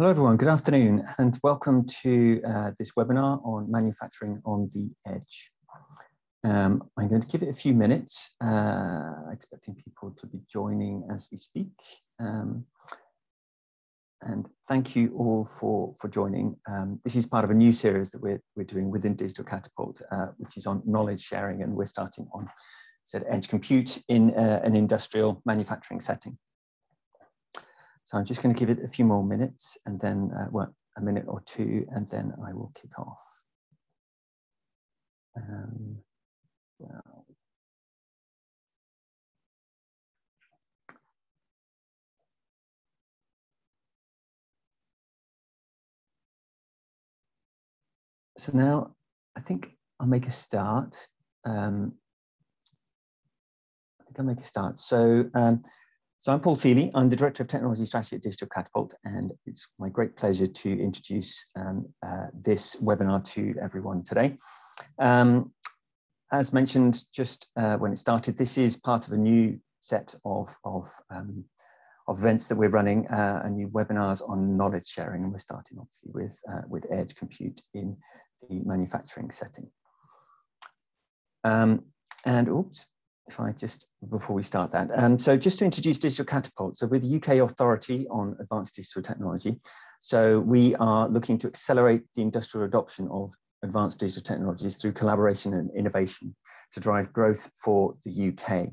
Hello everyone, good afternoon and welcome to uh, this webinar on manufacturing on the edge. Um, I'm going to give it a few minutes, uh, expecting people to be joining as we speak. Um, and thank you all for, for joining. Um, this is part of a new series that we're, we're doing within Digital Catapult, uh, which is on knowledge sharing and we're starting on said edge compute in uh, an industrial manufacturing setting. So I'm just going to give it a few more minutes and then, uh, well, a minute or two, and then I will kick off. Um, well, so now I think I'll make a start. Um, I think I'll make a start. So um, so I'm Paul Seeley. I'm the Director of Technology Strategy at Digital Catapult, and it's my great pleasure to introduce um, uh, this webinar to everyone today. Um, as mentioned just uh, when it started, this is part of a new set of, of, um, of events that we're running, uh, and new webinars on knowledge sharing, and we're starting obviously with, uh, with edge compute in the manufacturing setting. Um, and oops, if I just, before we start that. Um, so just to introduce Digital Catapult, so we're the UK authority on advanced digital technology. So we are looking to accelerate the industrial adoption of advanced digital technologies through collaboration and innovation to drive growth for the UK,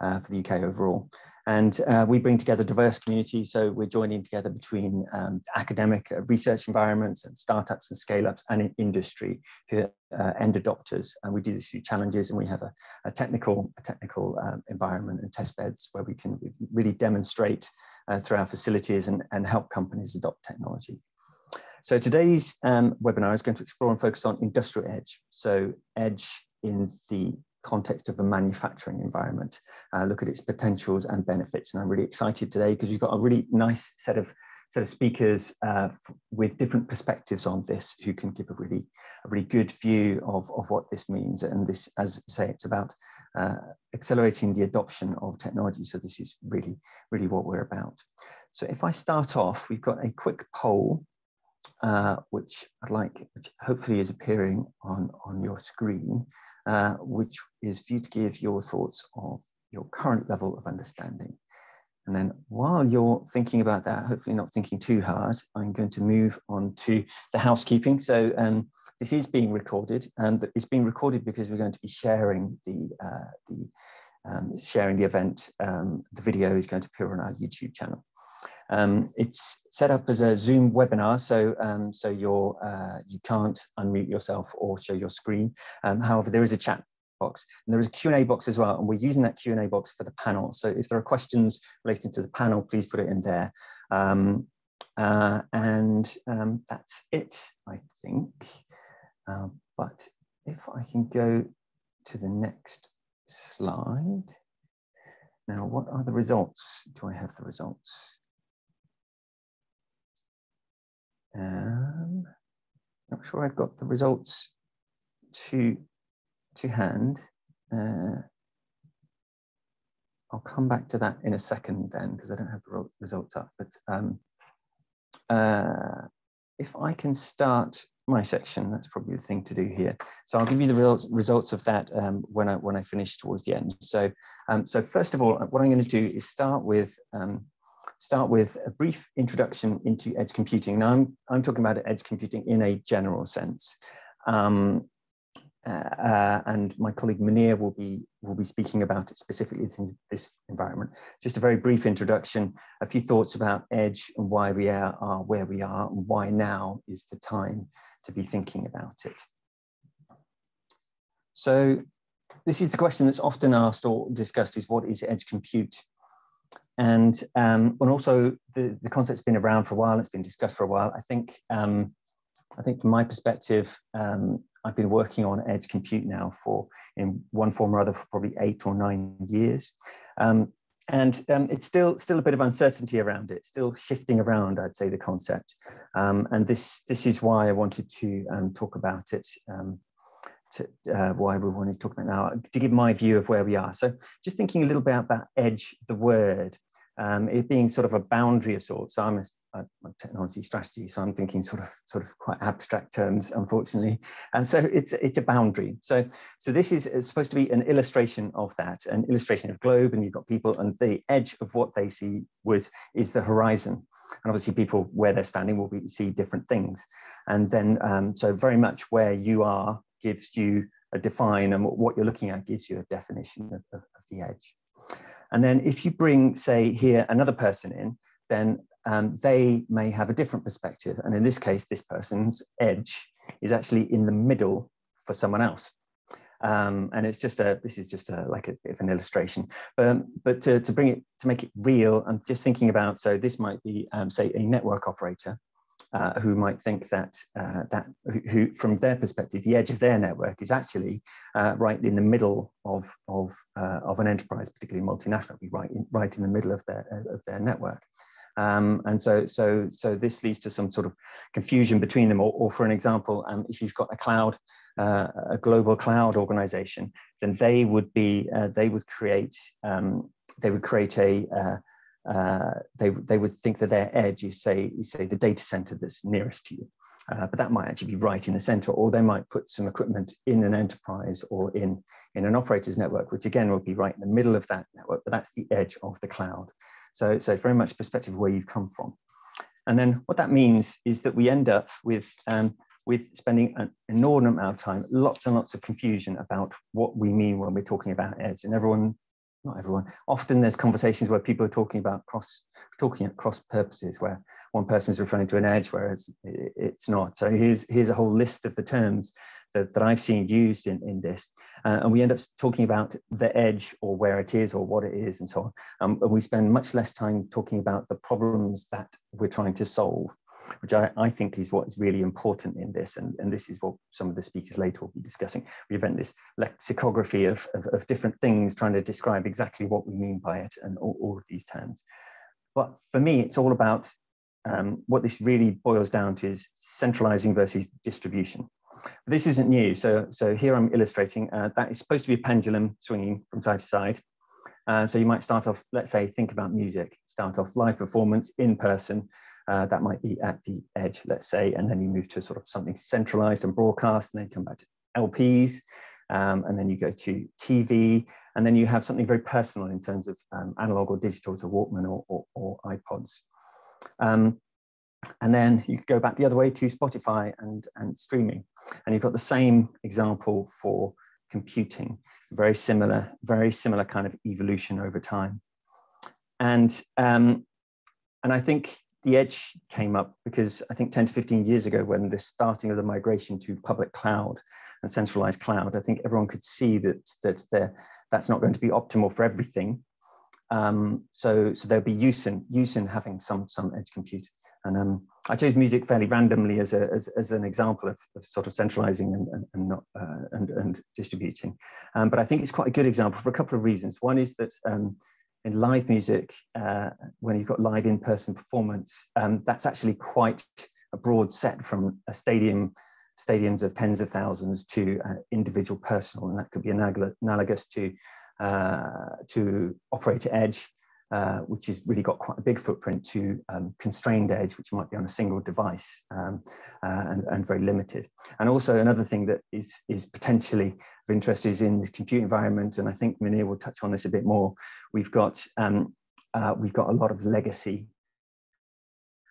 uh, for the UK overall. And uh, we bring together diverse communities. So we're joining together between um, academic research environments and startups and scale ups and in industry who uh, end adopters. And we do this through challenges and we have a, a technical, a technical um, environment and test beds where we can really demonstrate uh, through our facilities and, and help companies adopt technology. So today's um, webinar is going to explore and focus on industrial edge. So edge in the context of the manufacturing environment, uh, look at its potentials and benefits. And I'm really excited today because you've got a really nice set of set of speakers uh, with different perspectives on this who can give a really a really good view of, of what this means. And this, as I say, it's about uh, accelerating the adoption of technology. So this is really, really what we're about. So if I start off, we've got a quick poll, uh, which I'd like, which hopefully is appearing on, on your screen. Uh, which is for you to give your thoughts of your current level of understanding. And then while you're thinking about that, hopefully not thinking too hard, I'm going to move on to the housekeeping. So um, this is being recorded and it's being recorded because we're going to be sharing the, uh, the um, sharing the event. Um, the video is going to appear on our YouTube channel. Um, it's set up as a Zoom webinar, so um, so you're uh, you can't unmute yourself or show your screen. Um, however, there is a chat box and there is a Q&A box as well, and we're using that Q&A box for the panel. So if there are questions relating to the panel, please put it in there. Um, uh, and um, that's it, I think. Uh, but if I can go to the next slide. Now, what are the results? Do I have the results? Um, not sure I've got the results to, to hand. Uh, I'll come back to that in a second then, because I don't have the results up. But um, uh, if I can start my section, that's probably the thing to do here. So I'll give you the results, results of that um, when, I, when I finish towards the end. So, um, so first of all, what I'm going to do is start with um, start with a brief introduction into edge computing. Now, I'm, I'm talking about edge computing in a general sense. Um, uh, uh, and my colleague Munir will be will be speaking about it specifically in this environment. Just a very brief introduction, a few thoughts about Edge and why we are, are where we are and why now is the time to be thinking about it. So this is the question that's often asked or discussed is what is edge compute? And, um, and also the, the concept's been around for a while, it's been discussed for a while. I think, um, I think from my perspective, um, I've been working on edge compute now for, in one form or other, for probably eight or nine years. Um, and um, it's still still a bit of uncertainty around it, still shifting around, I'd say, the concept. Um, and this this is why I wanted to talk about it. To, uh, why we wanted to talk about now to give my view of where we are. So just thinking a little bit about edge, the word, um, it being sort of a boundary of sorts. So I'm a, a technology strategy. So I'm thinking sort of sort of quite abstract terms, unfortunately. And so it's it's a boundary. So so this is supposed to be an illustration of that, an illustration of globe, and you've got people, and the edge of what they see was is the horizon. And obviously, people where they're standing will be, see different things. And then, um, so very much where you are gives you a define, and what you're looking at gives you a definition of, of, of the edge. And then if you bring, say, here another person in, then um, they may have a different perspective. And in this case, this person's edge is actually in the middle for someone else. Um, and it's just a, this is just a, like a bit of an illustration, but, um, but to, to bring it, to make it real, I'm just thinking about, so this might be, um, say, a network operator uh, who might think that, uh, that who, from their perspective, the edge of their network is actually uh, right in the middle of, of, uh, of an enterprise, particularly multinational, be right in, right in the middle of their, of their network. Um, and so, so, so this leads to some sort of confusion between them. Or, or for an example, um, if you've got a cloud, uh, a global cloud organization, then they would be, uh, they would create, um, they would create a, uh, uh they, they would think that their edge is say, is say the data center that's nearest to you. Uh, but that might actually be right in the center, or they might put some equipment in an enterprise or in, in an operator's network, which again would be right in the middle of that network, but that's the edge of the cloud. So, so it's very much perspective where you've come from. And then what that means is that we end up with, um, with spending an inordinate amount of time, lots and lots of confusion about what we mean when we're talking about edge. And everyone, not everyone, often there's conversations where people are talking about cross, talking at cross purposes, where one person is referring to an edge, whereas it's not. So here's, here's a whole list of the terms that, that I've seen used in, in this. Uh, and we end up talking about the edge or where it is or what it is and so on. Um, and we spend much less time talking about the problems that we're trying to solve, which I, I think is what is really important in this. And, and this is what some of the speakers later will be discussing. We invent this lexicography of, of, of different things trying to describe exactly what we mean by it and all, all of these terms. But for me, it's all about um, what this really boils down to is centralizing versus distribution. This isn't new. So, so here I'm illustrating uh, that is supposed to be a pendulum swinging from side to side. Uh, so you might start off, let's say, think about music, start off live performance in person. Uh, that might be at the edge, let's say, and then you move to sort of something centralized and broadcast, and then come back to LPs, um, and then you go to TV, and then you have something very personal in terms of um, analog or digital to Walkman or, or, or iPods. Um, and then you go back the other way to Spotify and, and streaming. And you've got the same example for computing, very similar, very similar kind of evolution over time. And, um, and I think the edge came up because I think 10 to 15 years ago, when the starting of the migration to public cloud and centralized cloud, I think everyone could see that, that that's not going to be optimal for everything. Um, so, so there'll be use in, use in having some, some edge compute. And um, I chose music fairly randomly as, a, as, as an example of, of sort of centralizing and, and, and, not, uh, and, and distributing. Um, but I think it's quite a good example for a couple of reasons. One is that um, in live music, uh, when you've got live in-person performance, um, that's actually quite a broad set from a stadium, stadiums of tens of thousands to uh, individual personal, and that could be analogous to, uh, to operator edge, uh, which has really got quite a big footprint to um, constrained edge, which might be on a single device um, uh, and, and, very limited. And also another thing that is, is potentially of interest is in the compute environment, and I think Munir will touch on this a bit more. We've got, um, uh, we've got a lot of legacy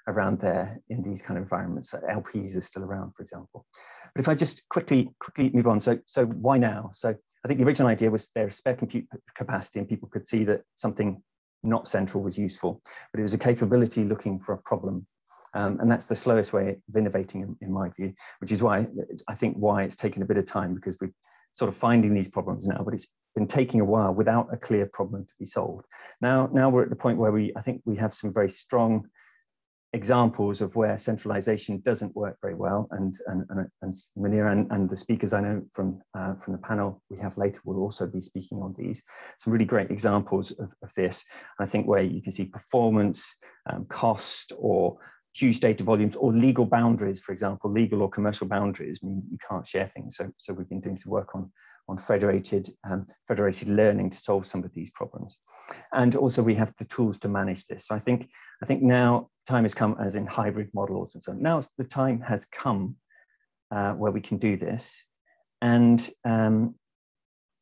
around there in these kind of environments. So LPs are still around, for example. But if I just quickly quickly move on, so so why now? So I think the original idea was there's spare compute capacity, and people could see that something not central was useful, but it was a capability looking for a problem. Um, and that's the slowest way of innovating in, in, my view, which is why I think why it's taken a bit of time because we're sort of finding these problems now, but it's been taking a while without a clear problem to be solved. Now, now we're at the point where we, I think we have some very strong examples of where centralization doesn't work very well. And, and, and, and and, and the speakers I know from, uh, from the panel we have later will also be speaking on these. Some really great examples of, of this. I think where you can see performance, um, cost, or huge data volumes or legal boundaries, for example, legal or commercial boundaries mean you can't share things. So, so we've been doing some work on, on federated, um, federated learning to solve some of these problems. And also we have the tools to manage this. So I think, I think now time has come as in hybrid models and so on. Now the time has come uh, where we can do this. And um,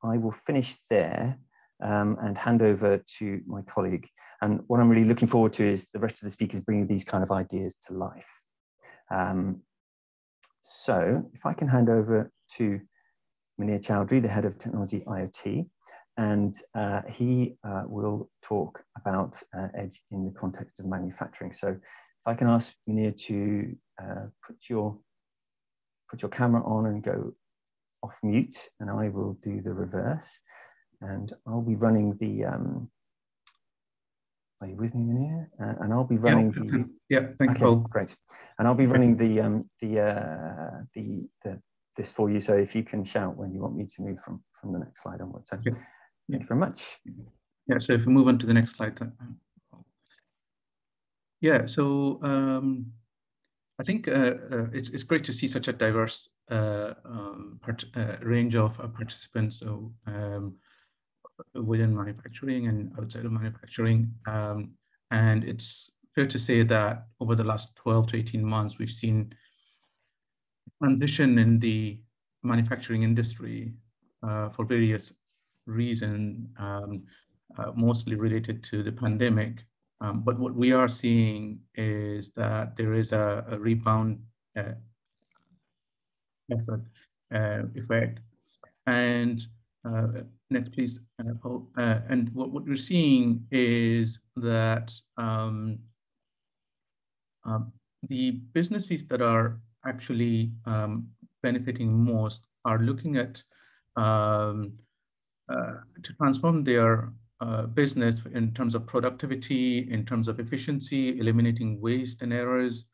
I will finish there um, and hand over to my colleague. And what I'm really looking forward to is the rest of the speakers bringing these kind of ideas to life. Um, so if I can hand over to Munir Chowdhury, the head of technology IoT, and uh, he uh, will talk about uh, edge in the context of manufacturing. So if I can ask Munir to uh, put your put your camera on and go off mute, and I will do the reverse. And I'll be running the. Um, are you with me, Munir? Uh, and I'll be running yeah, the. Yeah, thank okay, you. Great, and I'll be running the um, the, uh, the the this for you. So if you can shout when you want me to move from from the next slide onwards. So, okay. Thank you very much. Yeah, so if we move on to the next slide. Yeah, so um, I think uh, uh, it's, it's great to see such a diverse uh, um, part, uh, range of uh, participants so, um, within manufacturing and outside of manufacturing. Um, and it's fair to say that over the last 12 to 18 months, we've seen transition in the manufacturing industry uh, for various reason, um, uh, mostly related to the pandemic. Um, but what we are seeing is that there is a, a rebound uh, effort, uh, effect. And uh, next, please. Oh, and what, what we're seeing is that um, um, the businesses that are actually um, benefiting most are looking at um, uh, to transform their uh, business in terms of productivity, in terms of efficiency, eliminating waste and errors,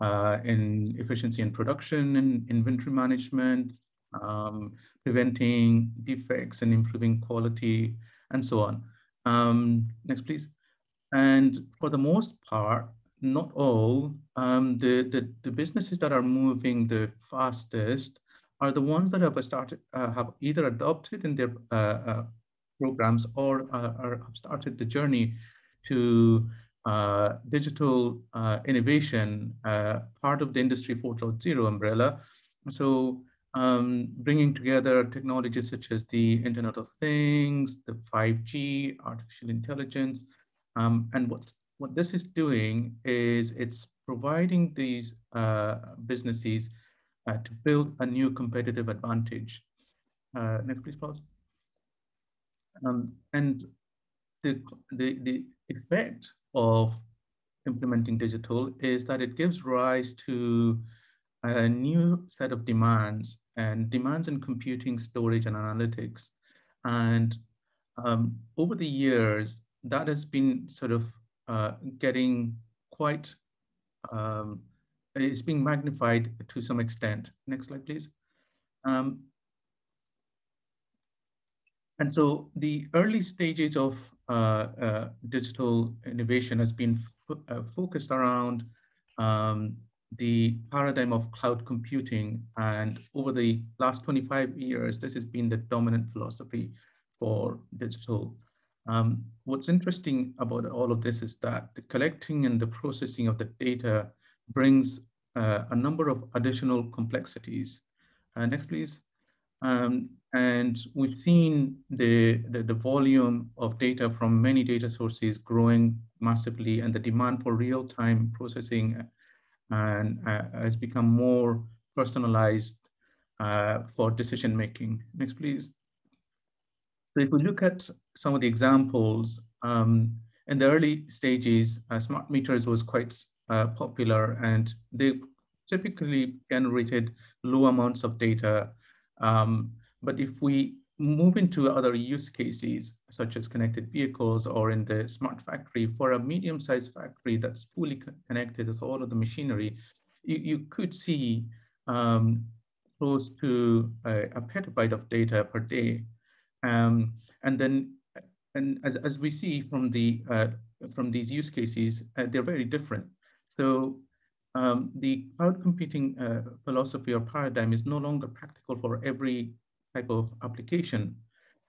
uh, in efficiency in production and inventory management, um, preventing defects and improving quality, and so on. Um, next, please. And for the most part, not all, um, the, the, the businesses that are moving the fastest are the ones that have started uh, have either adopted in their uh, uh programs or uh, are, have started the journey to uh, digital innovation, part of the Industry 4.0 umbrella. So um, bringing together technologies such as the Internet of Things, the 5G, artificial intelligence, um, and what what this is doing is it's providing these uh, businesses uh, to build a new competitive advantage. Uh, next, please, pause. Um, and the, the, the effect of implementing digital is that it gives rise to a new set of demands and demands in computing, storage, and analytics. And um, over the years, that has been sort of uh, getting quite um, is being magnified to some extent. Next slide, please. Um, and so the early stages of uh, uh, digital innovation has been uh, focused around um, the paradigm of cloud computing. And over the last 25 years, this has been the dominant philosophy for digital. Um, what's interesting about all of this is that the collecting and the processing of the data brings uh, a number of additional complexities. Uh, next, please. Um, and we've seen the, the, the, volume of data from many data sources growing massively and the demand for real-time processing and uh, has become more personalized uh, for decision-making. Next, please. So if we look at some of the examples, um, in the early stages, uh, smart meters was quite uh, popular and they typically generated low amounts of data. Um, but if we move into other use cases, such as connected vehicles or in the smart factory, for a medium-sized factory that's fully connected with all of the machinery, you, you could see um, close to a, a, petabyte of data per day. Um, and then, and as, as we see from the uh, from these use cases, uh, they're very different. So um, the cloud computing uh, philosophy or paradigm is no longer practical for every type of application,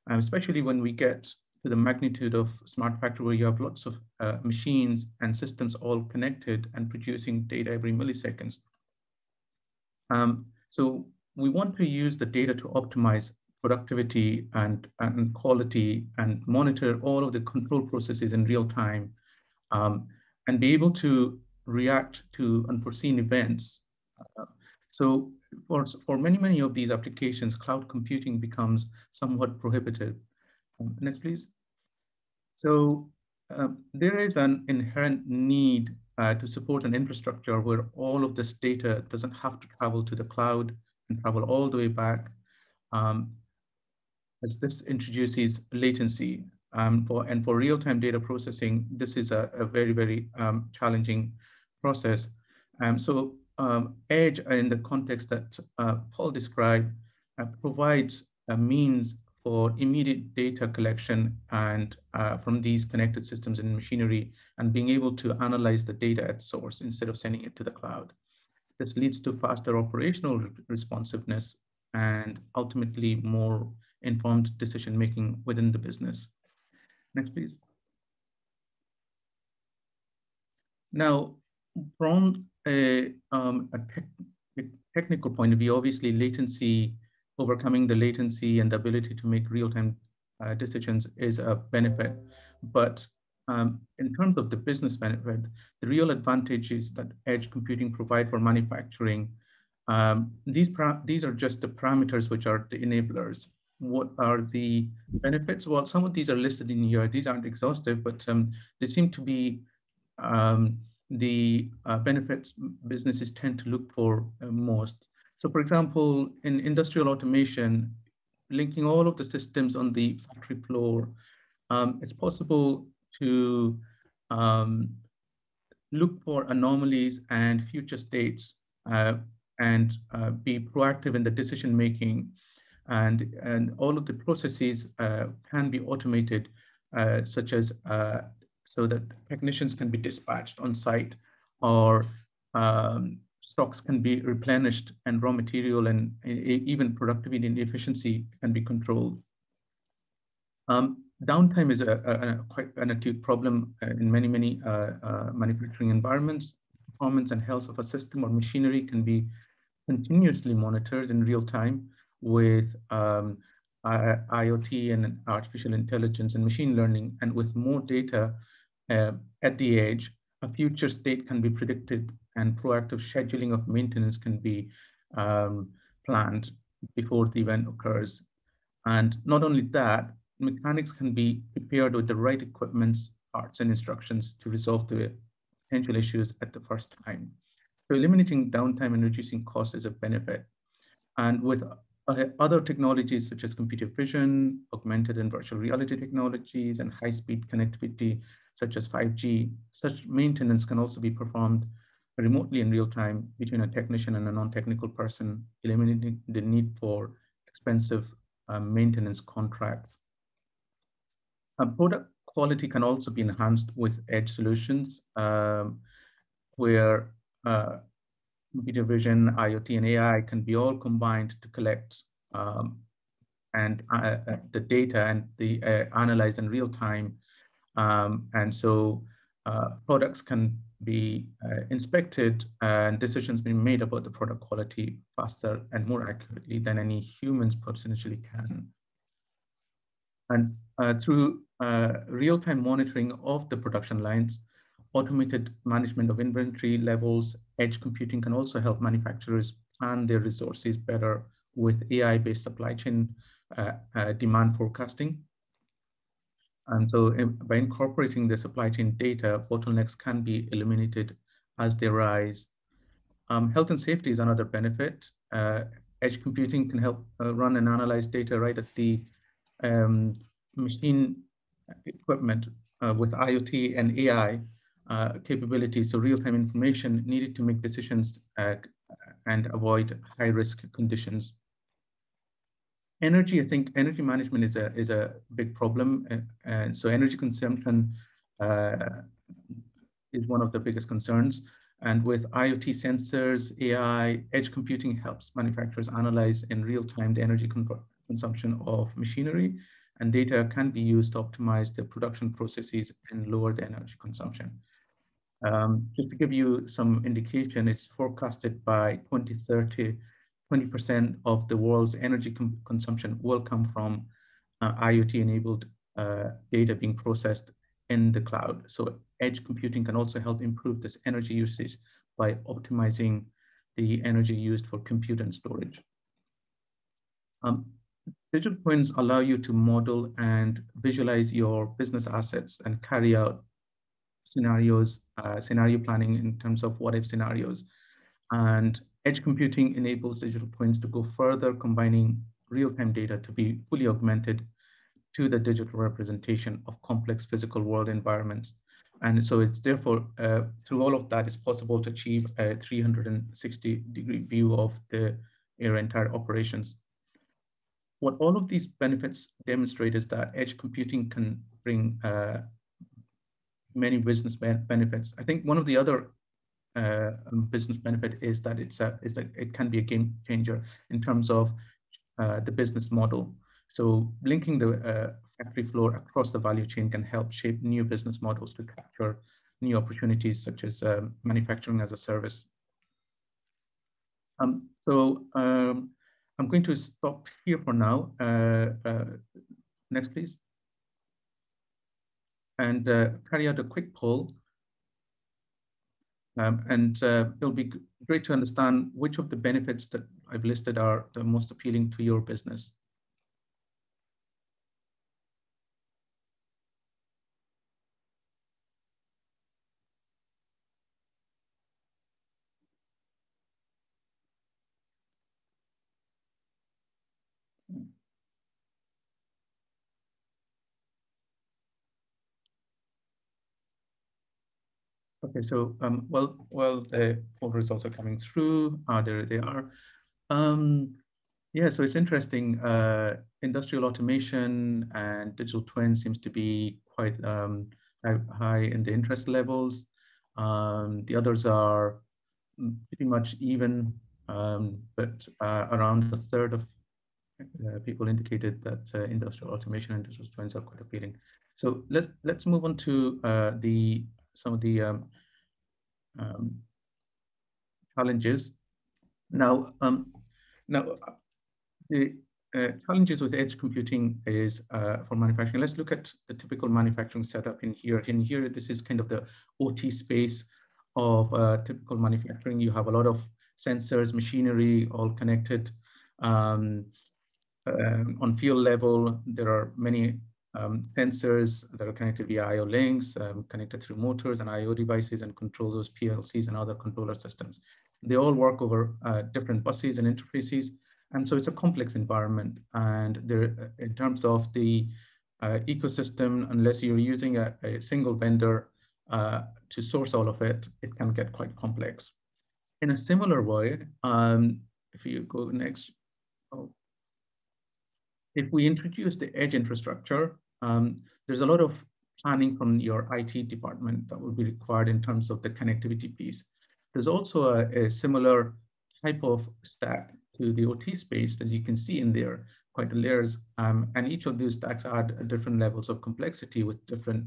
um, especially when we get to the magnitude of smart factory where you have lots of uh, machines and systems all connected and producing data every milliseconds. Um, so we want to use the data to optimize productivity and, and quality and monitor all of the control processes in real time um, and be able to react to unforeseen events. Uh, so for, for many, many of these applications, cloud computing becomes somewhat prohibitive. Um, next, please. So um, there is an inherent need uh, to support an infrastructure where all of this data doesn't have to travel to the cloud and travel all the way back. Um, as this introduces latency um, for and for real-time data processing, this is a, a very, very um, challenging process. Um, so um, Edge in the context that uh, Paul described uh, provides a means for immediate data collection and uh, from these connected systems and machinery and being able to analyze the data at source instead of sending it to the cloud. This leads to faster operational responsiveness and ultimately more informed decision making within the business. Next, please. Now, from a, um, a, a technical point of view, obviously latency overcoming the latency and the ability to make real-time uh, decisions is a benefit. But um, in terms of the business benefit, the real advantages that edge computing provide for manufacturing, um, these, these are just the parameters which are the enablers. What are the benefits? Well, some of these are listed in here. These aren't exhaustive, but um, they seem to be um, the uh, benefits businesses tend to look for uh, most. So for example, in industrial automation, linking all of the systems on the factory floor, um, it's possible to um, look for anomalies and future states uh, and uh, be proactive in the decision making. And, and all of the processes uh, can be automated, uh, such as so that technicians can be dispatched on site or um, stocks can be replenished and raw material and even productivity and efficiency can be controlled. Um, downtime is a, a, quite an acute problem uh, in many, many uh, uh, manufacturing environments. Performance and health of a system or machinery can be continuously monitored in real time with um, IoT and artificial intelligence and machine learning. And with more data at the edge, a future state can be predicted and proactive scheduling of maintenance can be um, planned before the event occurs. And not only that, mechanics can be prepared with the right equipments, parts, and instructions to resolve the potential issues at the first time. So eliminating downtime and reducing costs is a benefit. And with uh, other technologies such as computer vision, augmented and virtual reality technologies, and high-speed connectivity such as 5G, such maintenance can also be performed remotely in real time between a technician and a non-technical person, eliminating the need for expensive uh, maintenance contracts. Uh, product quality can also be enhanced with edge solutions um, where uh, vision, IoT, and AI can be all combined to collect um, and uh, uh, the data and the uh, analyze in real time. Um, and so products can be uh, inspected and decisions being made about the product quality faster and more accurately than any humans potentially can. And uh, through uh, real-time monitoring of the production lines, automated management of inventory levels, edge computing can also help manufacturers plan their resources better with AI-based supply chain uh, uh, demand forecasting. And so by incorporating the supply chain data, bottlenecks can be eliminated as they rise. Um, health and safety is another benefit. Uh, edge computing can help uh, run and analyze data right at the um, machine equipment uh, with IoT and AI uh, capabilities, so real-time information needed to make decisions uh, and avoid high-risk conditions energy, I think energy management is a is a big problem, and, and so energy consumption uh, is one of the biggest concerns. And with IoT sensors, AI, edge computing helps manufacturers analyze in real time the energy consumption of machinery and data can be used to optimize the production processes and lower the energy consumption. Um, just to give you some indication, it's forecasted by 2030, 20% of the world's energy consumption will come from uh, IoT-enabled uh, data being processed in the cloud. So edge computing can also help improve this energy usage by optimizing the energy used for compute and storage. Um, digital twins allow you to model and visualize your business assets and carry out scenarios, uh, scenario planning in terms of what if scenarios. And edge computing enables digital twins to go further, combining real-time data to be fully augmented to the digital representation of complex physical world environments. And so it's therefore, uh, through all of that, it's possible to achieve a 360 degree view of the your entire operations. What all of these benefits demonstrate is that edge computing can bring uh, many business benefits. I think one of the other uh, business benefit is that it's a, is that it can be a game changer in terms of uh, the business model. So linking the uh, factory floor across the value chain can help shape new business models to capture new opportunities such as um, manufacturing as a service. Um, so um, I'm going to stop here for now. Uh, uh, next, please and uh, carry out a quick poll. Um, and uh, it'll be great to understand which of the benefits that I've listed are the most appealing to your business. Okay, so um, well, well, the full results are coming through. Uh, there they are. Um, yeah, so it's interesting. Uh, industrial automation and digital twin seems to be quite um, high in the interest levels. Um, the others are pretty much even, um, but uh, around a third of uh, people indicated that uh, industrial automation and digital twins are quite appealing. So let's let's move on to uh, the some of the um, um, challenges. Now, um, now the uh, challenges with edge computing is uh, for manufacturing. Let's look at the typical manufacturing setup in here. In here, this is kind of the OT space of uh, typical manufacturing. You have a lot of sensors, machinery, all connected. Um, um, on field level, there are many um, sensors that are connected via IO links, um, connected through motors and IO devices and control those PLCs and other controller systems. They all work over uh, different buses and interfaces. And so it's a complex environment. And there, in terms of the uh, ecosystem, unless you're using a, a single vendor uh, to source all of it, it can get quite complex. In a similar way, um, if you go next, oh, if we introduce the edge infrastructure, um, there's a lot of planning from your IT department that will be required in terms of the connectivity piece. There's also a, a similar type of stack to the OT space, as you can see in there, quite the layers. Um, and each of these stacks add different levels of complexity with different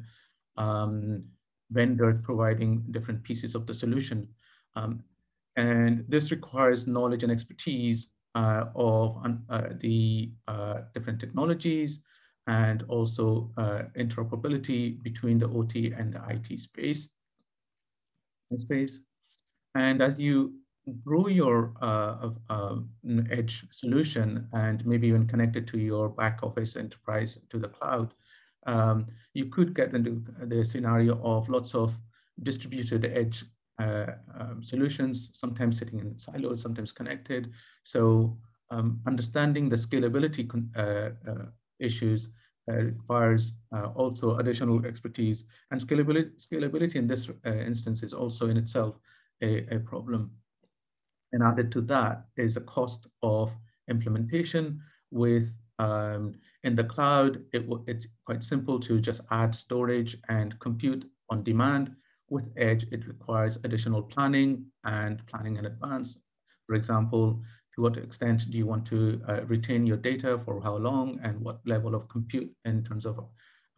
um, vendors providing different pieces of the solution. Um, and this requires knowledge and expertise uh, of uh, the uh, different technologies, and also uh, interoperability between the OT and the IT space. space. And as you grow your uh, uh, edge solution and maybe even connect it to your back office enterprise to the cloud, um, you could get into the scenario of lots of distributed edge uh, um, solutions, sometimes sitting in silos, sometimes connected. So um, understanding the scalability uh, uh, issues uh, requires uh, also additional expertise and scalability, scalability in this uh, instance is also in itself a, a problem. And added to that is a cost of implementation with um, in the cloud, it it's quite simple to just add storage and compute on demand. With Edge, it requires additional planning and planning in advance. For example, to what extent do you want to uh, retain your data for how long and what level of compute in terms of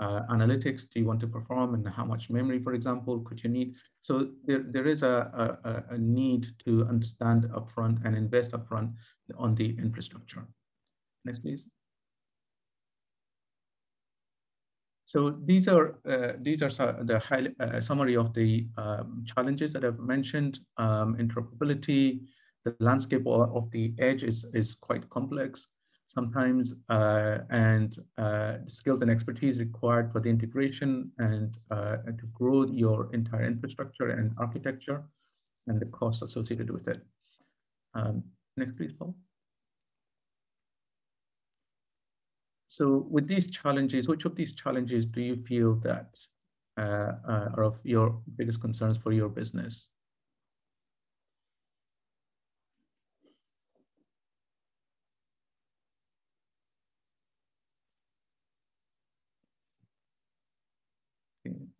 uh, analytics do you want to perform and how much memory, for example, could you need? So there, there is a, a, a need to understand upfront and invest upfront on the infrastructure. Next, please. So these are uh, these are the high, uh, summary of the um, challenges that I've mentioned. Um, interoperability, the landscape of the edge is, is quite complex sometimes, uh, and uh, the skills and expertise required for the integration and, uh, and to grow your entire infrastructure and architecture and the costs associated with it. Um, next, please, Paul. So with these challenges, which of these challenges do you feel that uh, uh, are of your biggest concerns for your business?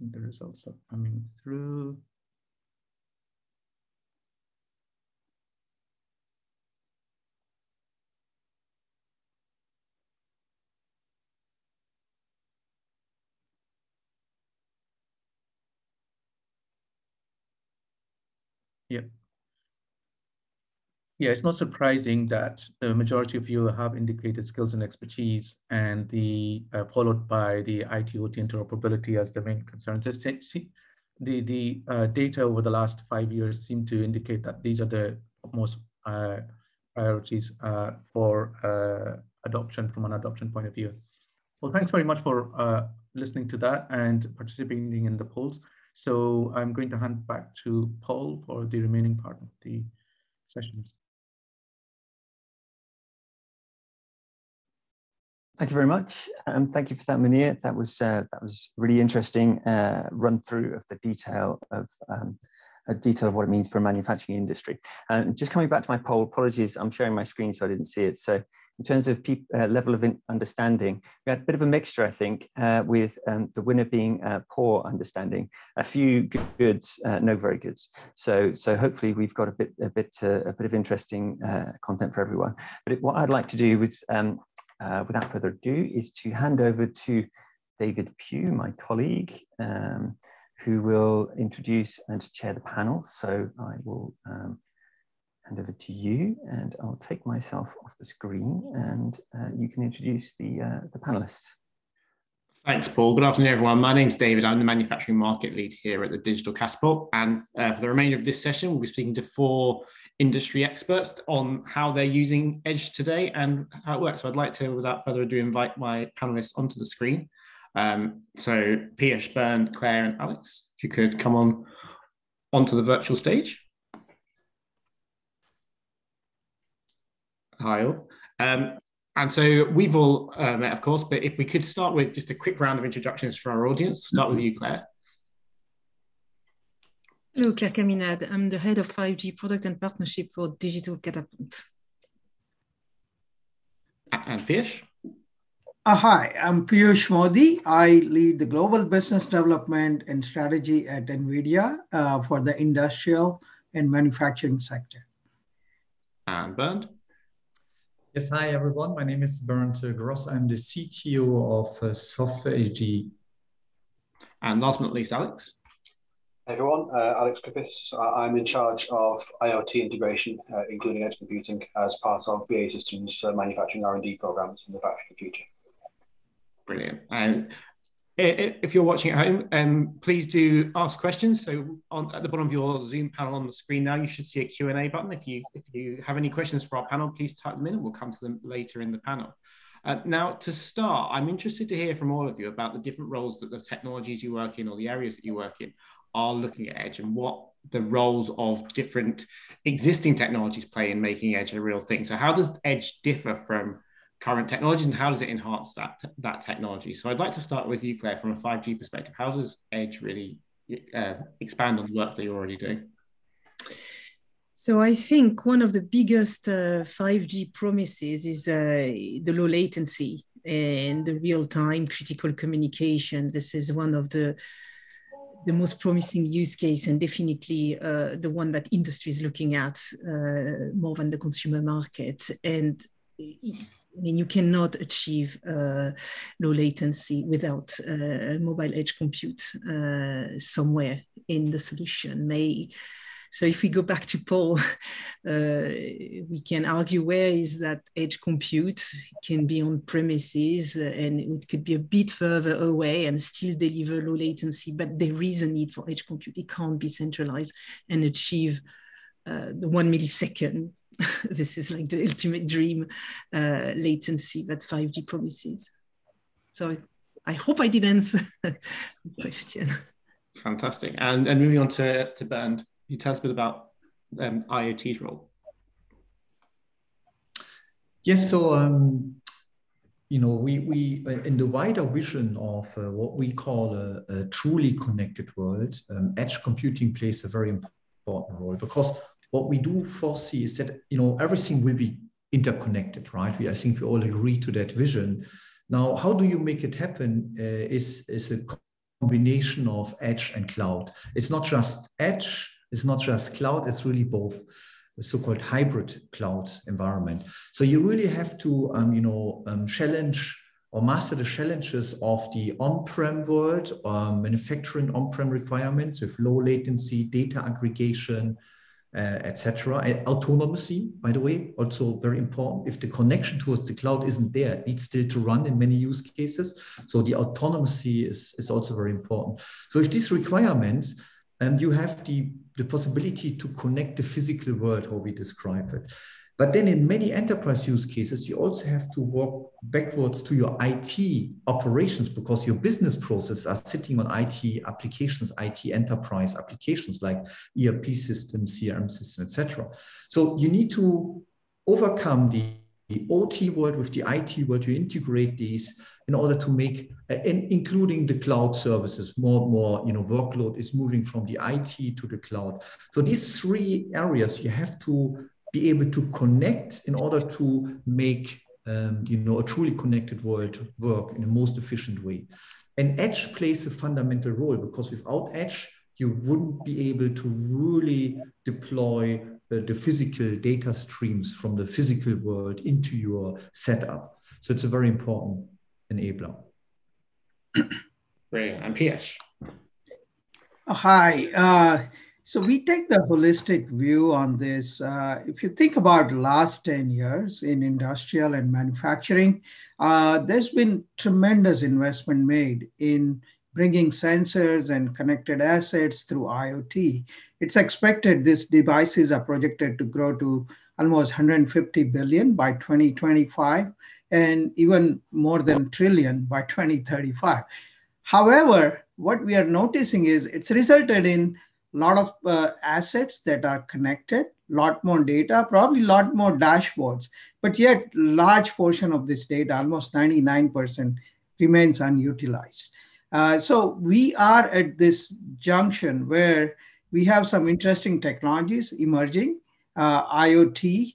The results are coming through. Yep. Yeah, it's not surprising that the majority of you have indicated skills and expertise and the uh, followed by the IT-OT interoperability as the main concerns. The, the uh, data over the last five years seem to indicate that these are the most uh, priorities uh, for uh, adoption from an adoption point of view. Well, thanks very much for uh, listening to that and participating in the polls. So I'm going to hand back to Paul for the remaining part of the sessions. Thank you very much. Um, thank you for that, Munir. That was uh, that was really interesting uh, run through of the detail of um, a detail of what it means for a manufacturing industry. And just coming back to my poll, apologies, I'm sharing my screen so I didn't see it. So in terms of uh, level of understanding, we had a bit of a mixture, I think, uh, with um, the winner being uh, poor understanding, a few goods, uh, no very goods. So, so hopefully we've got a bit, a bit, a bit of interesting content for everyone. But it, what I'd like to do with um, uh, without further ado, is to hand over to David Pugh, my colleague, um, who will introduce and chair the panel. So I will um, hand over to you and I'll take myself off the screen and uh, you can introduce the, uh, the panelists. Thanks, Paul. Good afternoon, everyone. My name is David. I'm the manufacturing market lead here at the Digital Catapult. And uh, for the remainder of this session, we'll be speaking to four industry experts on how they're using Edge today and how it works. So I'd like to, without further ado, invite my panelists onto the screen. Um, so Piyush, Bernd, Claire, and Alex, if you could come on onto the virtual stage. Hi all. Um, and so we've all uh, met, of course, but if we could start with just a quick round of introductions for our audience, start with you, Claire. Hello, Claire Caminade. I'm the head of 5G product and partnership for Digital Catapult. And Piyush? Uh, hi, I'm Piyush Modi. I lead the global business development and strategy at NVIDIA uh, for the industrial and manufacturing sector. And Bernd? Yes, hi everyone. My name is Bernd Gross. I'm the CTO of uh, SoftwareAG. And last but not least, Alex? Hey everyone, uh, Alex Griffiths. I'm in charge of IoT integration, uh, including edge computing, as part of BAE Systems uh, manufacturing R&D programs in the Factory of the Future. Brilliant. And if you're watching at home, um, please do ask questions. So on, at the bottom of your Zoom panel on the screen now, you should see a Q&A button. If you, if you have any questions for our panel, please type them in and we'll come to them later in the panel. Uh, now, to start, I'm interested to hear from all of you about the different roles that the technologies you work in or the areas that you work in are looking at Edge and what the roles of different existing technologies play in making Edge a real thing. So, how does Edge differ from current technologies and how does it enhance that, that technology? So, I'd like to start with you, Claire, from a 5G perspective. How does Edge really uh, expand on the work that you're already doing? So I think one of the biggest uh, 5G promises is uh, the low latency and the real-time critical communication. This is one of the the most promising use case and definitely uh, the one that industry is looking at uh, more than the consumer market. And I mean, you cannot achieve uh, low latency without uh, mobile edge compute uh, somewhere in the solution. May so if we go back to Paul, uh, we can argue where is that edge compute? It can be on premises uh, and it could be a bit further away and still deliver low latency, but there is a need for edge compute. It can't be centralized and achieve uh, the one millisecond. this is like the ultimate dream uh, latency that 5G promises. So I hope I did answer the question. Fantastic. And, and moving on to, to Bernd you tell us a bit about um, IoT's role? Yes, so um, you know, we we uh, in the wider vision of uh, what we call a, a truly connected world, um, edge computing plays a very important role because what we do foresee is that you know everything will be interconnected, right? We I think we all agree to that vision. Now, how do you make it happen? Uh, is is a combination of edge and cloud. It's not just edge it's not just cloud, it's really both so-called hybrid cloud environment. So you really have to, um, you know, um, challenge or master the challenges of the on-prem world, um, manufacturing on-prem requirements with low latency, data aggregation, uh, etc. Autonomy, by the way, also very important. If the connection towards the cloud isn't there, it needs still to run in many use cases. So the autonomy is, is also very important. So if these requirements um, you have the, the possibility to connect the physical world, how we describe it. But then in many enterprise use cases, you also have to walk backwards to your IT operations because your business processes are sitting on IT applications, IT enterprise applications like ERP systems, CRM systems, etc. So you need to overcome the, the OT world with the IT world. to integrate these in order to make, uh, in, including the cloud services, more and more, you know, workload is moving from the IT to the cloud. So these three areas you have to be able to connect in order to make, um, you know, a truly connected world work in the most efficient way. And Edge plays a fundamental role because without Edge, you wouldn't be able to really deploy uh, the physical data streams from the physical world into your setup. So it's a very important enabler. Brilliant. And Piyush. Hi. Uh, so we take the holistic view on this. Uh, if you think about the last 10 years in industrial and manufacturing, uh, there's been tremendous investment made in bringing sensors and connected assets through IoT. It's expected these devices are projected to grow to almost 150 billion by 2025 and even more than trillion by 2035. However, what we are noticing is it's resulted in a lot of uh, assets that are connected, a lot more data, probably a lot more dashboards, but yet large portion of this data, almost 99%, remains unutilized. Uh, so we are at this junction where we have some interesting technologies emerging, uh, IoT,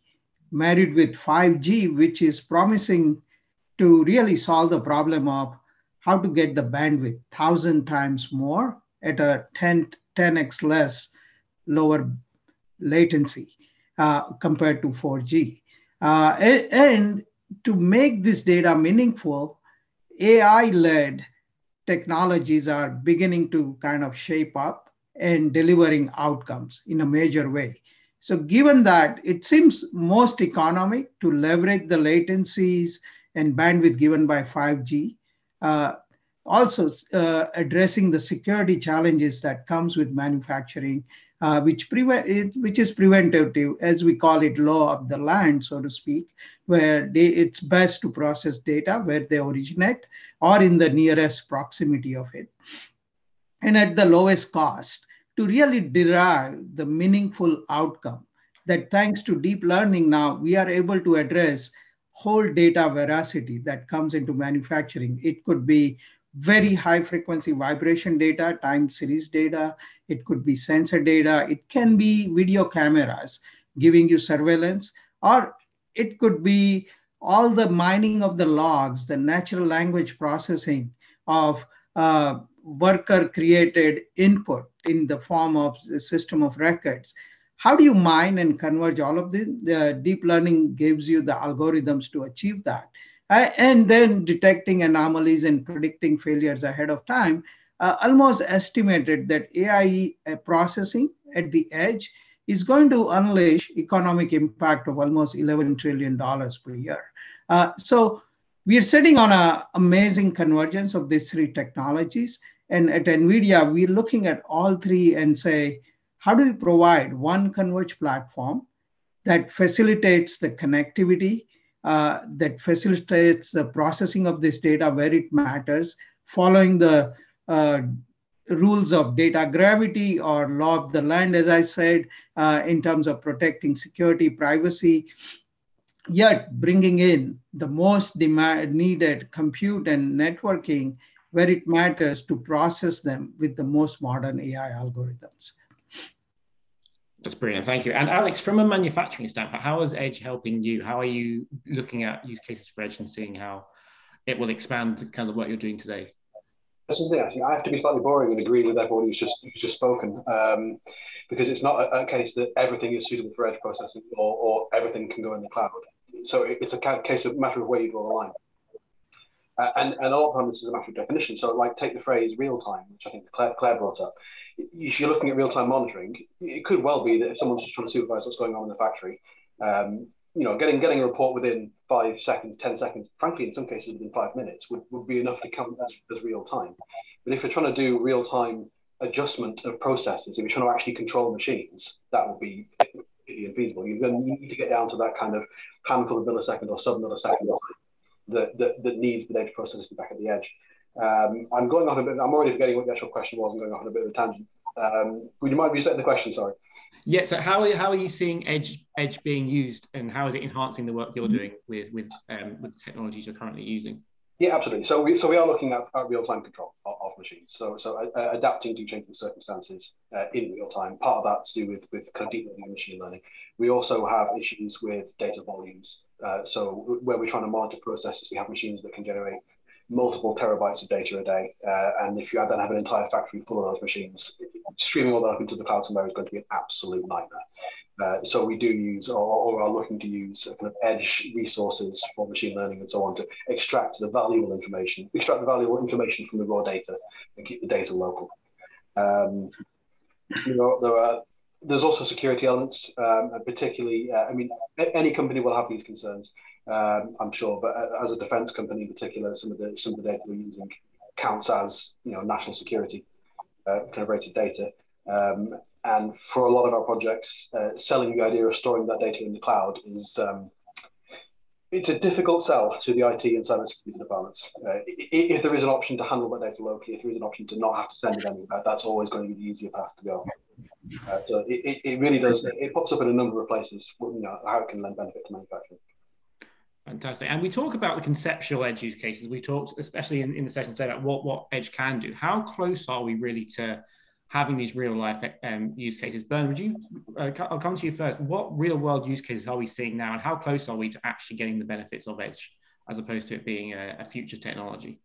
married with 5G, which is promising to really solve the problem of how to get the bandwidth 1,000 times more at a 10, 10x less lower latency uh, compared to 4G. Uh, and, and to make this data meaningful, AI led technologies are beginning to kind of shape up and delivering outcomes in a major way. So given that, it seems most economic to leverage the latencies and bandwidth given by 5G. Uh, also uh, addressing the security challenges that comes with manufacturing, uh, which, prevent, which is preventative, as we call it, law of the land, so to speak, where they, it's best to process data where they originate or in the nearest proximity of it, and at the lowest cost to really derive the meaningful outcome that thanks to deep learning now, we are able to address whole data veracity that comes into manufacturing. It could be very high frequency vibration data, time series data. It could be sensor data. It can be video cameras giving you surveillance, or it could be all the mining of the logs, the natural language processing of uh, worker created input in the form of the system of records. How do you mine and converge all of this? The deep learning gives you the algorithms to achieve that. And then detecting anomalies and predicting failures ahead of time, uh, almost estimated that AI uh, processing at the edge is going to unleash economic impact of almost $11 trillion per year. Uh, so we are sitting on an amazing convergence of these three technologies. And at NVIDIA, we're looking at all three and say, how do we provide one converged platform that facilitates the connectivity, uh, that facilitates the processing of this data where it matters, following the uh, rules of data gravity or law of the land, as I said, uh, in terms of protecting security, privacy, yet bringing in the most demand, needed compute and networking where it matters to process them with the most modern AI algorithms. That's brilliant. Thank you. And Alex, from a manufacturing standpoint, how is Edge helping you? How are you looking at use cases for Edge and seeing how it will expand the kind of work you're doing today? This is it. I have to be slightly boring and agree with everyone who's just who's just spoken, um, because it's not a, a, case that everything is suitable for edge processing or, or everything can go in the cloud. So it's a case of matter of where you draw the line. Uh, and, and a lot of times this is a matter of definition. So, like, take the phrase real time, which I think Claire, Claire brought up. If you're looking at real time monitoring, it could well be that if someone's just trying to supervise what's going on in the factory, um, you know, getting getting a report within five seconds, ten seconds, frankly, in some cases within five minutes, would, would be enough to count as, as real time. But if you're trying to do real time adjustment of processes, if you're trying to actually control machines, that would be infeasible. You then need to get down to that kind of handful of millisecond or sub millisecond that, that, that needs the data processing back at the edge. Um, I'm going on a bit, I'm already forgetting what the actual question was. I'm going off on a bit of a tangent. Um, would you mind resetting the question? Sorry. Yeah. So how, are, how are you seeing Edge Edge being used, and how is it enhancing the work you're doing with with um, with the technologies you're currently using? Yeah, absolutely. So we so we are looking at, at real time control of, of, machines. So so uh, adapting to changing circumstances uh, in real time. Part of that to do with with kind of deep learning and machine learning. We also have issues with data volumes. Uh, so where we're trying to monitor processes, we have machines that can generate multiple terabytes of data a day. Uh, and if you then have an entire factory full of those machines, streaming all that up into the cloud somewhere is going to be an absolute nightmare. Uh, so we do use or, or, are looking to use kind of edge resources for machine learning and so on to extract the valuable information, extract the valuable information from the raw data and keep the data local. Um, you know, there are there's also security elements, um, particularly. Uh, I mean, any company will have these concerns, um, I'm sure, but uh, as a defence company in particular, some of the some of the data we're using counts as you know national security uh, kind of rated data. Um, and for a lot of our projects, uh, selling the idea of storing that data in the cloud is um, it's a difficult sell to the IT and cybersecurity departments. Uh, if there is an option to handle that data locally, if there is an option to not have to send it anywhere, that's always going to be the easier path to go. Uh, so it, it really does. It pops up in a number of places. You know how it can lend benefit to manufacturing. Fantastic. And we talk about the conceptual edge use cases. We talked, especially in, in the session today, about what, what edge can do. How close are we really to having these real life um, use cases. Bernd, would you, uh, I'll come to you first. What real world use cases are we seeing now and how close are we to actually getting the benefits of Edge as opposed to it being a, a future technology?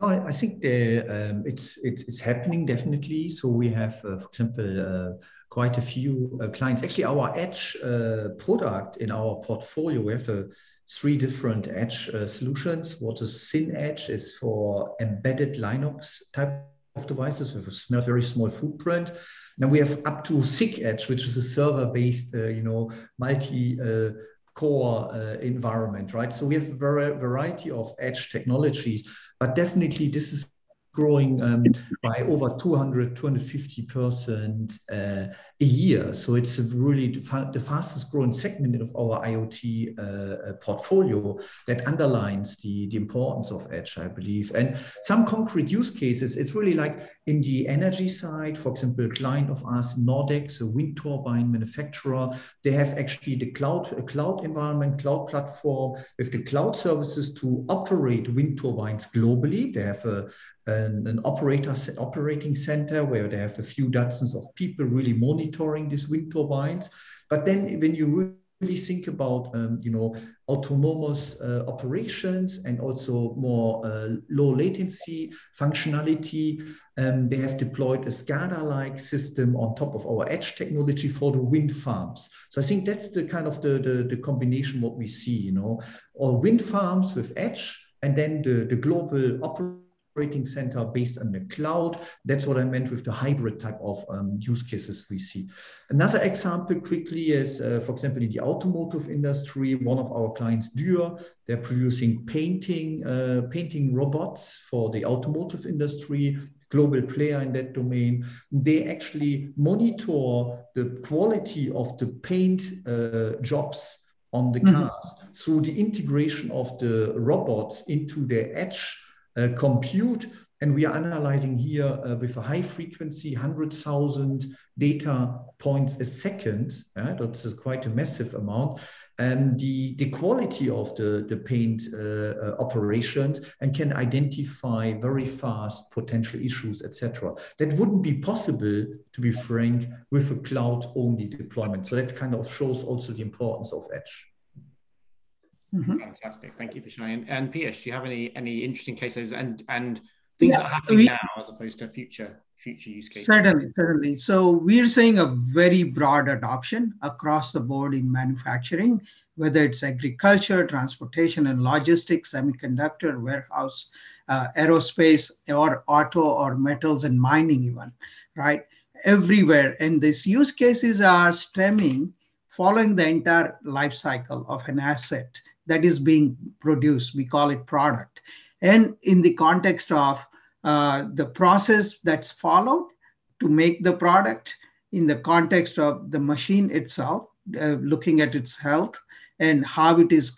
No, I, think the, um, it's, it's, it's happening definitely. So we have, uh, for example, uh, quite a few uh, clients. Actually, our Edge uh, product in our portfolio, we have uh, three different Edge solutions. What is Thin Edge is for embedded Linux type of devices with a very small footprint. Then we have up to Thick Edge, which is a server-based, uh, you know, multi uh, core uh, environment, right? So we have a variety of edge technologies, but definitely this is growing um, by over 200, 250% uh, a year. So it's really the fastest growing segment of our IoT uh, uh, portfolio that underlines the, the importance of edge, I believe. And some concrete use cases, it's really like in the energy side, for example, a client of us, Nordex, a wind turbine manufacturer, they have actually the cloud, a cloud environment, cloud platform with the cloud services to operate wind turbines globally. They have a, an, an operator operating center where they have a few dozens of people really monitoring these wind turbines. But then when you really think about um, you know autonomous uh, operations and also more uh, low latency functionality. Um, they have deployed a SCADA-like system on top of our edge technology for the wind farms. So I think that's the kind of the, the, the combination what we see, you know, or wind farms with edge and then the, the global operation operating center based on the cloud. That's what I meant with the hybrid type of um, use cases we see. Another example quickly is, uh, for example, in the automotive industry, one of our clients, Dürr, they're producing painting, uh, painting robots for the automotive industry, global player in that domain. They actually monitor the quality of the paint uh, jobs on the mm-hmm. cars mm -hmm. through the integration of the robots into their edge compute. And we are analyzing here uh, with a high frequency, 100,000 data points a second. Uh, that's quite a massive amount. And the, the quality of the, the paint uh, uh, operations and can identify very fast potential issues, etc. That wouldn't be possible, to be frank, with a cloud-only deployment. So that kind of shows also the importance of Edge. Mm-hmm. Fantastic. Thank you for sharing. And Piyush, do you have any any interesting cases and and things yeah, that are happening we, now as opposed to future future use cases? Certainly, certainly. So we're seeing a very broad adoption across the board in manufacturing, whether it's agriculture, transportation and logistics, semiconductor, warehouse, uh, aerospace, or auto or metals and mining even, right? Everywhere. And these use cases are stemming following the entire life cycle of an asset that is being produced. We call it product. And in the context of uh, the process that's followed to make the product, in the context of the machine itself, uh, looking at its health and how it is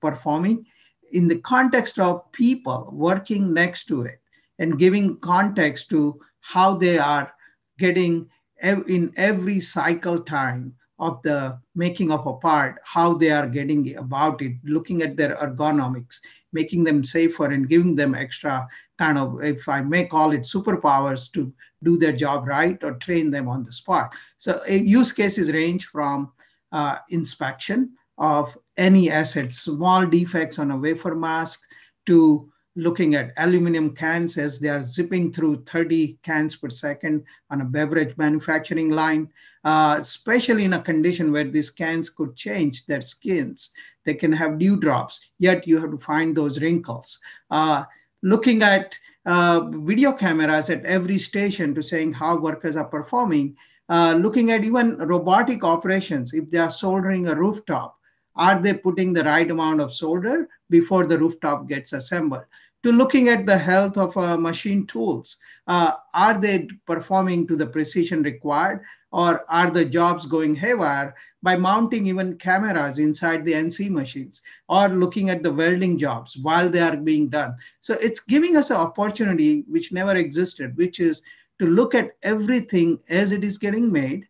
performing, in the context of people working next to it and giving context to how they are getting ev- in every cycle time of the making of a part, how they are getting about it, looking at their ergonomics, making them safer and giving them extra kind of, if I may call it superpowers to do their job right or train them on the spot. So use cases range from uh, inspection of any asset, small defects on a wafer mask to looking at aluminum cans as they are zipping through 30 cans per second on a beverage manufacturing line uh, especially in a condition where these cans could change their skins. They can have dewdrops, yet you have to find those wrinkles. Uh, looking at uh, video cameras at every station to saying how workers are performing, uh, looking at even robotic operations, if they are soldering a rooftop, are they putting the right amount of solder before the rooftop gets assembled? to looking at the health of uh, machine tools. Uh, are they performing to the precision required or are the jobs going haywire by mounting even cameras inside the NC machines or looking at the welding jobs while they are being done. So it's giving us an opportunity which never existed, which is to look at everything as it is getting made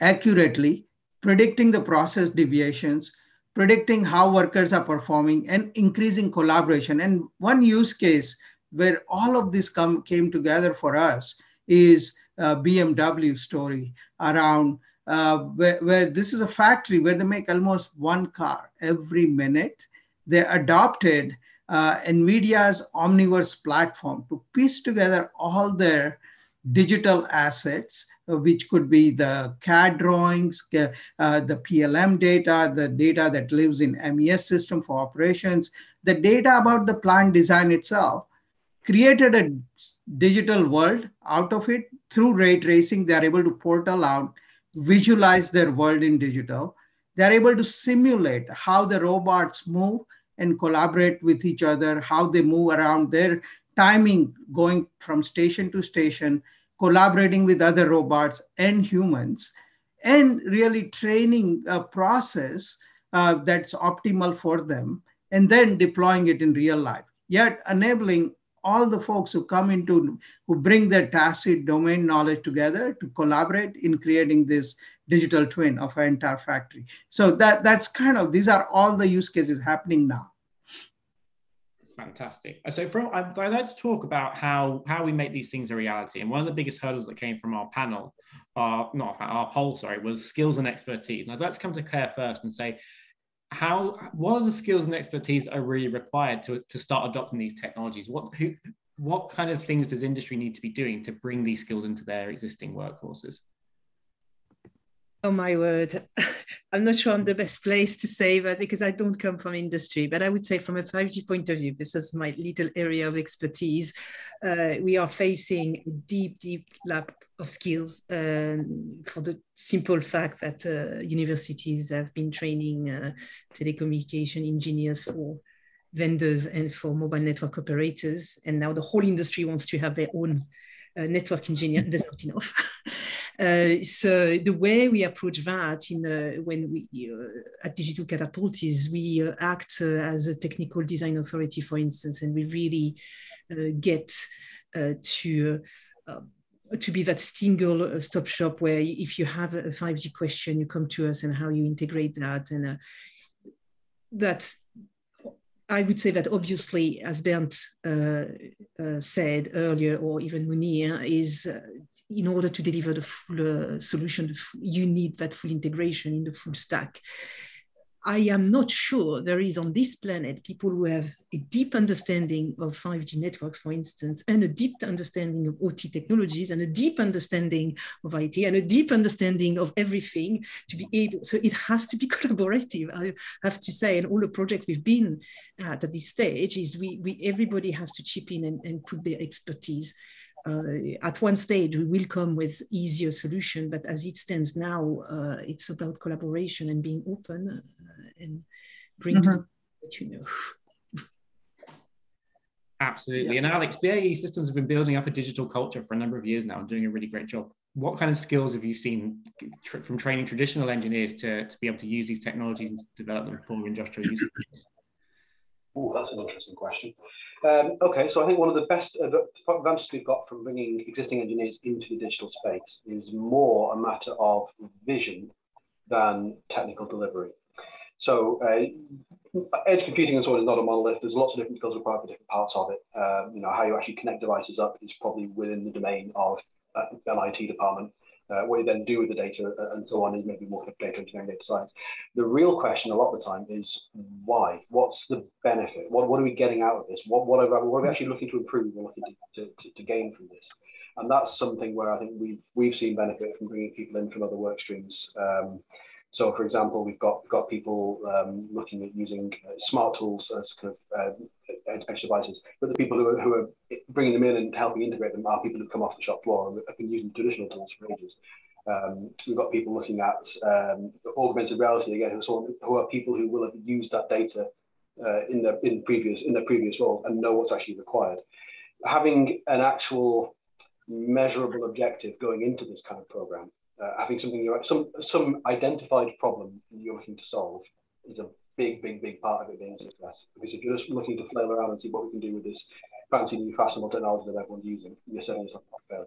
accurately, predicting the process deviations, predicting how workers are performing and increasing collaboration. And one use case where all of this come, came together for us is BMW story around uh, where, where this is a factory where they make almost one car every minute. They adopted uh, NVIDIA's Omniverse platform to piece together all their digital assets, uh, which could be the CAD drawings, uh, the PLM data, the data that lives in MES system for operations, the data about the plant design itself, created a digital world out of it through ray tracing. They are able to portal out, visualize their world in digital. They're able to simulate how the robots move and collaborate with each other, how they move around their timing going from station to station, collaborating with other robots and humans, and really training a process uh, that's optimal for them, and then deploying it in real life, yet enabling all the folks who come into, who bring their tacit domain knowledge together to collaborate in creating this digital twin of our entire factory. So that, that's kind of, these are all the use cases happening now. Fantastic. Uh, so, from, I'd like to talk about how how we make these things a reality. And one of the biggest hurdles that came from our panel, our not our poll, sorry, was skills and expertise. And I'd like to come to Claire first and say, how what are the skills and expertise that are really required to to start adopting these technologies? What who what kind of things does industry need to be doing to bring these skills into their existing workforces? Oh my word. I'm not sure I'm the best place to say that because I don't come from industry, but I would say from a 5G point of view, this is my little area of expertise. Uh, we are facing a deep, deep lack of skills um, for the simple fact that uh, universities have been training uh, telecommunication engineers for vendors and for mobile network operators. And now the whole industry wants to have their own uh, network engineer. There's not enough. Uh, so the way we approach that in uh, when we uh, at Digital Catapult is we act as a technical design authority, for instance, and we really get to to be that single stop shop where if you have a 5G question, you come to us and how you integrate that. And uh, that I would say that obviously, as Bernd uh, uh, said earlier, or even Munir, is in order to deliver the full uh, solution, you need that full integration in the full stack. I am not sure there is on this planet people who have a deep understanding of 5G networks, for instance, and a deep understanding of OT technologies and a deep understanding of IT and a deep understanding of everything to be able. So it has to be collaborative, I have to say. And all the project we've been at at this stage is we, we everybody has to chip in and, and put their expertise at one stage we will come with easier solution, but as it stands now, uh, it's about collaboration and being open uh, and bring mm -hmm. what you know. Absolutely. Yeah. And Alex, BAE Systems have been building up a digital culture for a number of years now and doing a really great job. What kind of skills have you seen from training traditional engineers to, to be able to use these technologies and develop them for industrial use? Oh, that's an interesting question. Um, okay, so I think one of the best advantages we've got from bringing existing engineers into the digital space is more a matter of vision than technical delivery. So uh, edge computing and so on is not a monolith. There's lots of different skills required for different parts of it. Um, you know, how you actually connect devices up is probably within the domain of uh, an IT department uh, what you then do with the data uh, and so on is maybe more data engineering, data science. The real question a lot of the time is why? What's the benefit? What, what are we getting out of this? What, what, are, what are we actually looking to improve and looking to, to, to, gain from this? And that's something where I think we've, we've seen benefit from bringing people in from other work streams. Um, so, for example, we've got got people um, looking at using uh, smart tools as kind of uh, edge devices, but the people who are, who are bringing them in and helping integrate them are people who've come off the shop floor and have been using traditional tools for ages. Um, we've got people looking at um, augmented reality again, who are, who are people who will have used that data uh, in the in previous in their previous role and know what's actually required. Having an actual measurable objective going into this kind of program uh, having something you're some some identified problem you're looking to solve is a big, big, big part of it being a success. Because if you're just looking to flail around and see what we can do with this fancy new fashionable technology that everyone's using, you're setting yourself up for failure.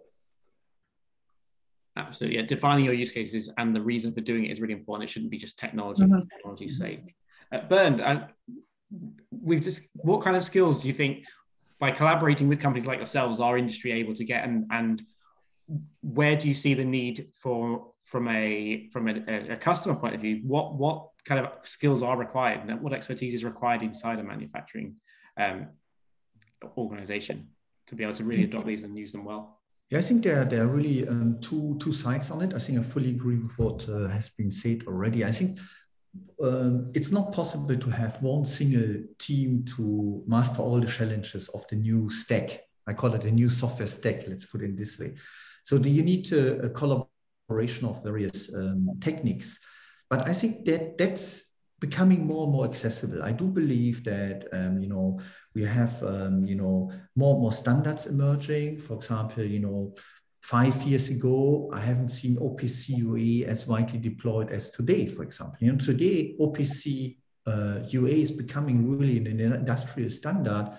Absolutely. Yeah. Defining your use cases and the reason for doing it is really important. It shouldn't be just technology mm-hmm. for technology's sake. Uh, Bernd, uh, we've just what kind of skills do you think by collaborating with companies like yourselves our industry able to get and and where do you see the need for from a from a, a, customer point of view what what kind of skills are required and what expertise is required inside a manufacturing um, organization to be able to really adopt these and use them well yeah, I think there, there are really um, two two sides on it. I think I fully agree with what uh, has been said already. I think um, it's not possible to have one single team to master all the challenges of the new stack. I call it a new software stack. Let's put it this way. So do you need a, a collaboration of various um, techniques? But I think that that's becoming more and more accessible. I do believe that um, you know we have um, you know more and more standards emerging. For example, you know five years ago I haven't seen OPC UA as widely deployed as today. For example, you know today OPC uh, UA is becoming really an industrial standard.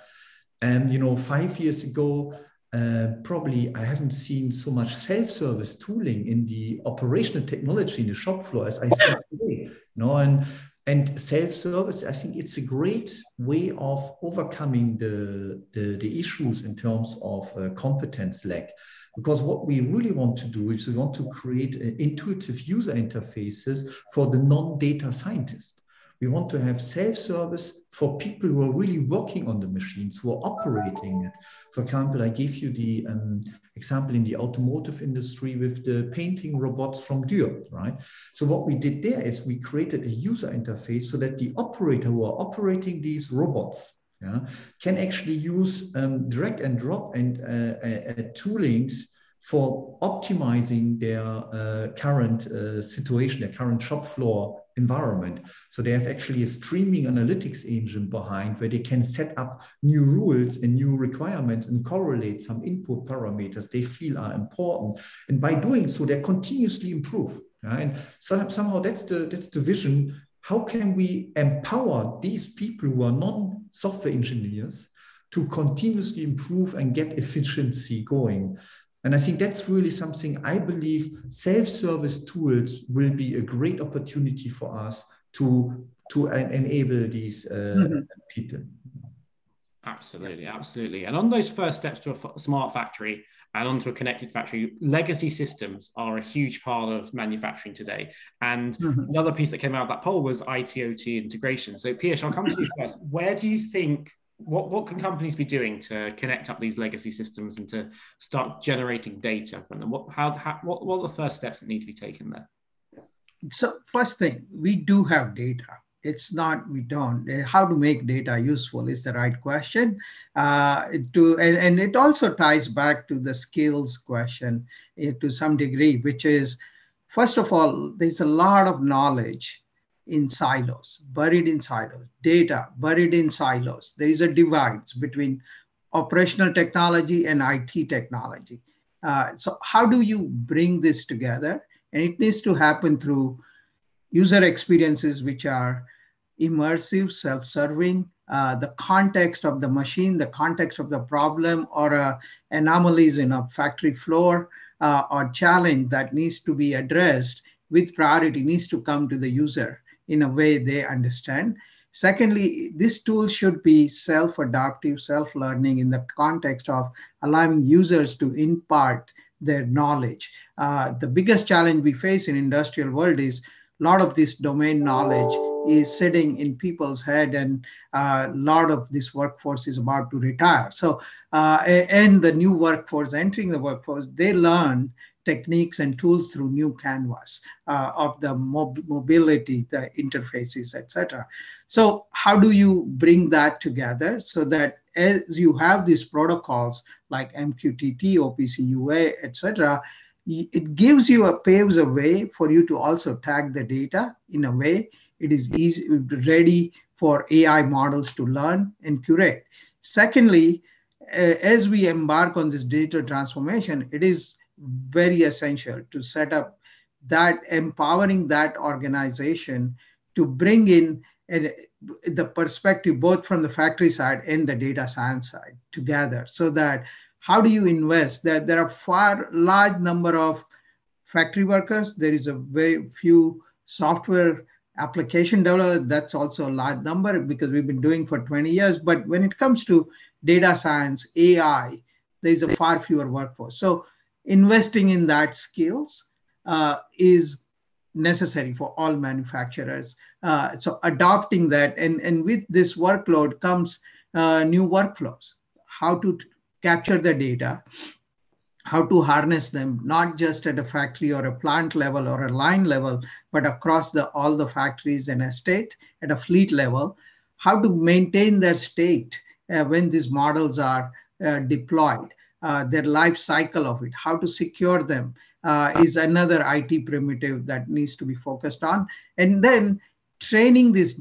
And you know five years ago uh, probably I haven't seen so much self-service tooling in the operational technology in the shop floor as I see today. You know, and And self-service, I think it's a great way of overcoming the, the, the issues in terms of uh, competence lack. Because what we really want to do is we want to create uh, intuitive user interfaces for the non-data scientist. We want to have self-service for people who are really working on the machines, who are operating it. For example, I gave you the um, example in the automotive industry with the painting robots from Dürr, right? So what we did there is we created a user interface so that the operator who are operating these robots yeah, can actually use um, drag and drop and uh, uh, uh toolings for optimizing their uh, current uh, situation, their current shop floor environment. So they have actually a streaming analytics engine behind where they can set up new rules and new requirements and correlate some input parameters they feel are important. And by doing so, they continuously improve. And so somehow that's the that's the vision. How can we empower these people who are non-software engineers to continuously improve and get efficiency going? And I think that's really something I believe self-service tools will be a great opportunity for us to, to enable these uh, mm-hmm. people. Absolutely, absolutely. And on those first steps to a smart factory and onto a connected factory, legacy systems are a huge part of manufacturing today. And mm-hmm. another piece that came out of that poll was ITOT integration. So, Piyush, I'll come to you first. Where do you think what, what can companies be doing to connect up these legacy systems and to start generating data from them? What, how, how, what, what are the first steps that need to be taken there? So first thing, we do have data. It's not we don't. How to make data useful is the right question. Uh, to and, and it also ties back to the skills question uh, to some degree, which is first of all, there's a lot of knowledge in silos, buried in silos, data buried in silos. There is a divide between operational technology and IT technology. Uh, so how do you bring this together? And it needs to happen through user experiences which are immersive, self-serving, uh, the context of the machine, the context of the problem or uh, anomalies in a factory floor uh, or challenge that needs to be addressed with priority needs to come to the user in a way they understand. Secondly, this tool should be self-adaptive, self-learning in the context of allowing users to impart their knowledge. Uh, the biggest challenge we face in industrial world is a lot of this domain knowledge is sitting in people's head and a uh, lot of this workforce is about to retire. So, uh, and the new workforce entering the workforce, they learn techniques and tools through new canvas uh, of the mob mobility, the interfaces, etc. So how do you bring that together so that as you have these protocols like MQTT, OPC UA, etc., it gives you a paves a way for you to also tag the data in a way it is easy ready for AI models to learn and curate. Secondly, as we embark on this digital transformation, it is very essential to set up that empowering that organization to bring in a, the perspective both from the factory side and the data science side together so that how do you invest? That there are far large number of factory workers. There is a very few software application developers. That's also a large number because we've been doing for 20 years. But when it comes to data science ai there's a far fewer workforce. So investing in that skills uh, is necessary for all manufacturers. Uh, so adopting that and, and with this workload comes uh, new workflows, how to capture the data, how to harness them, not just at a factory or a plant level or a line level, but across the, all the factories and estate at a fleet level, how to maintain their state uh, when these models are uh, deployed uh, their life cycle of it, how to secure them uh, is another IT primitive that needs to be focused on. And then training these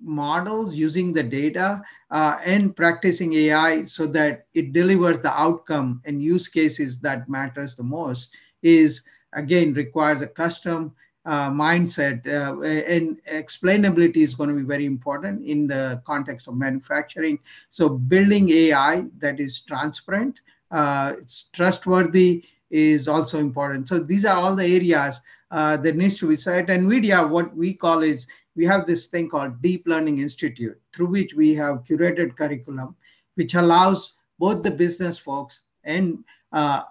models using the data uh, and practicing AI so that it delivers the outcome and use cases that matters the most is again requires a custom uh, mindset uh, and explainability is going to be very important in the context of manufacturing. So building AI that is transparent, uh, it's trustworthy is also important. So these are all the areas uh, that needs to be said. And, NVIDIA, what we call is we have this thing called Deep Learning Institute, through which we have curated curriculum, which allows both the business folks and uh,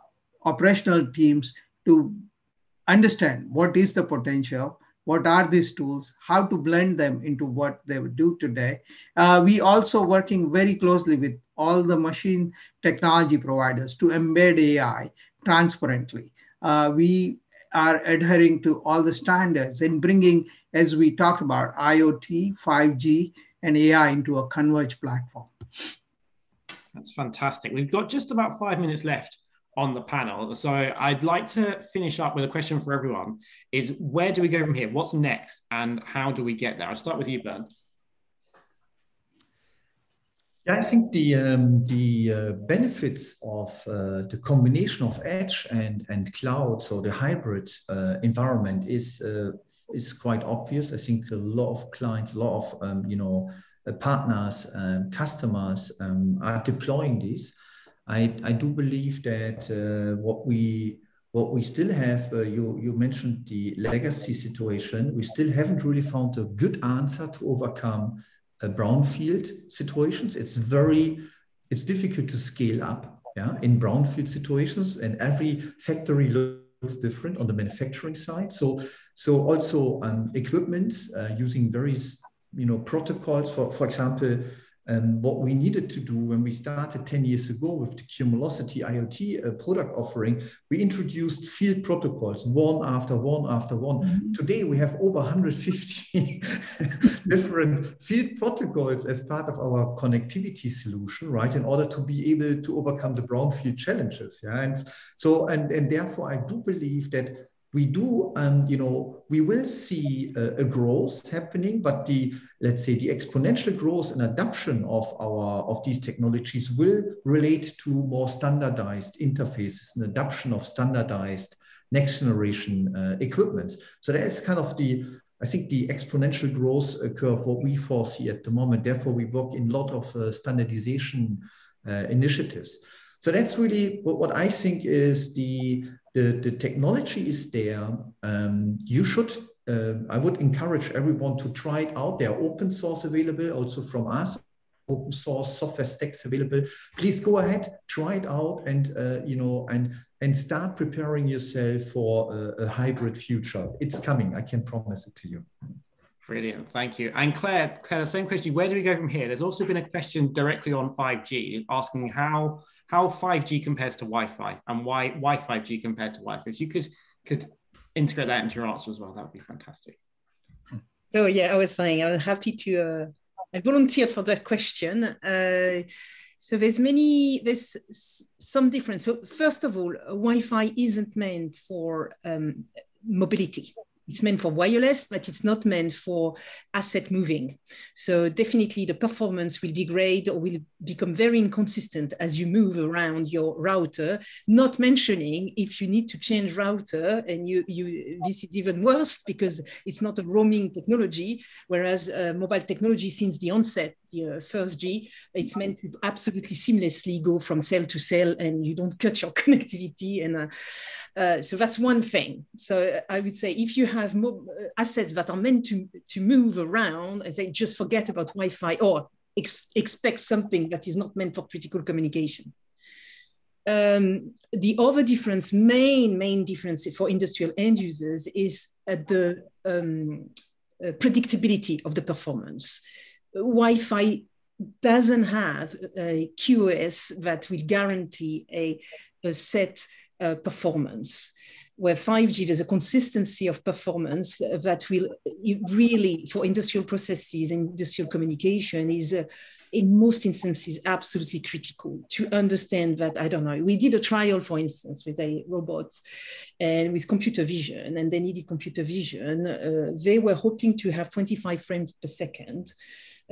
operational teams to understand what is the potential, what are these tools, how to blend them into what they would do today. Uh, we also working very closely with all the machine technology providers to embed AI transparently. Uh, we are adhering to all the standards and bringing, as we talked about, IoT, 5G, and AI into a converged platform. That's fantastic. We've got just about five minutes left on the panel. So I'd like to finish up with a question for everyone is where do we go from here? What's next and how do we get there? I'll start with you, Bernd. Yeah, I think the um, the uh, benefits of uh, the combination of edge and and cloud, so the hybrid uh, environment, is uh, is quite obvious. I think a lot of clients, a lot of um, you know uh, partners, um, customers um, are deploying this. I I do believe that uh, what we what we still have, you you mentioned the legacy situation. We still haven't really found a good answer to overcome uh, brownfield situations. It's very, it's difficult to scale up yeah, in brownfield situations, and every factory looks different on the manufacturing side. So, so also um, equipment uh, using various, you know, protocols. For for example, um, what we needed to do when we started 10 years ago with the Cumulocity IoT uh, product offering, we introduced field protocols one after one after one. Mm-hmm. Today we have over 150 different field protocols as part of our connectivity solution, right? In order to be able to overcome the brownfield challenges. Yeah. And so, and, and therefore I do believe that we do, um, you know, we will see a, a, growth happening, but the, let's say, the exponential growth and adoption of our of these technologies will relate to more standardized interfaces and adoption of standardized next generation uh, equipment. So that is kind of the, I think, the exponential growth curve what we foresee at the moment. Therefore, we work in a lot of uh, standardization uh, initiatives. So that's really what, what I think is the the, the technology is there. Um, you should, uh, I would encourage everyone to try it out. They are open source available also from us, open source software stacks available. Please go ahead, try it out and, uh, you know, and, and start preparing yourself for a, a hybrid future. It's coming, I can promise it to you. Brilliant, thank you. And Claire, Claire, the same question. Where do we go from here? There's also been a question directly on 5G asking how how 5G compares to Wi-Fi and why why 5G compared to Wi-Fi. If you could could integrate that into your answer as well, that would be fantastic. So yeah, I was saying I'm happy to uh, I volunteered for that question. Uh, so there's many there's some difference. So first of all, Wi-Fi isn't meant for um, mobility it's meant for wireless, but it's not meant for asset moving. So definitely the performance will degrade or will become very inconsistent as you move around your router, not mentioning if you need to change router and you, you this is even worse because it's not a roaming technology, whereas uh, mobile technology since the onset the uh, first G, it's meant to absolutely seamlessly go from cell to cell and you don't cut your connectivity. And uh, uh, so that's one thing. So I would say if you have uh, assets that are meant to, to move around, they just forget about Wi-Fi or ex expect something that is not meant for critical communication. Um, the other difference, main, main difference for industrial end users is at the um, uh, predictability of the performance. Wi-Fi doesn't have a QoS that will guarantee a, a set uh, performance. Where 5G, there's a consistency of performance that will really, for industrial processes, and industrial communication, is uh, in most instances absolutely critical to understand that i don't know we did a trial for instance with a robot and with computer vision and they needed computer vision uh, they were hoping to have 25 frames per second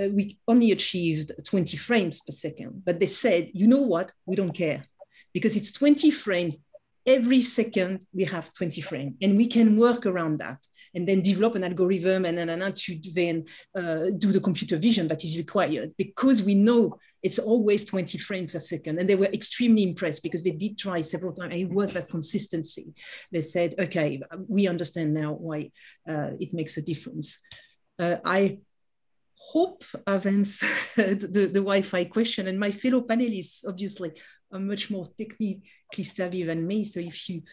uh, we only achieved 20 frames per second. But they said, you know what? We don't care because it's 20 frames every second we have 20 frames and we can work around that and then develop an algorithm and, and, and to then uh, do the computer vision that is required because we know it's always 20 frames a second. And they were extremely impressed because they did try several times. It was that consistency. They said, okay, we understand now why uh, it makes a difference. Uh, I hope I've answered the, the Wi-Fi question and my fellow panelists, obviously, are much more technically savvy than me. So if you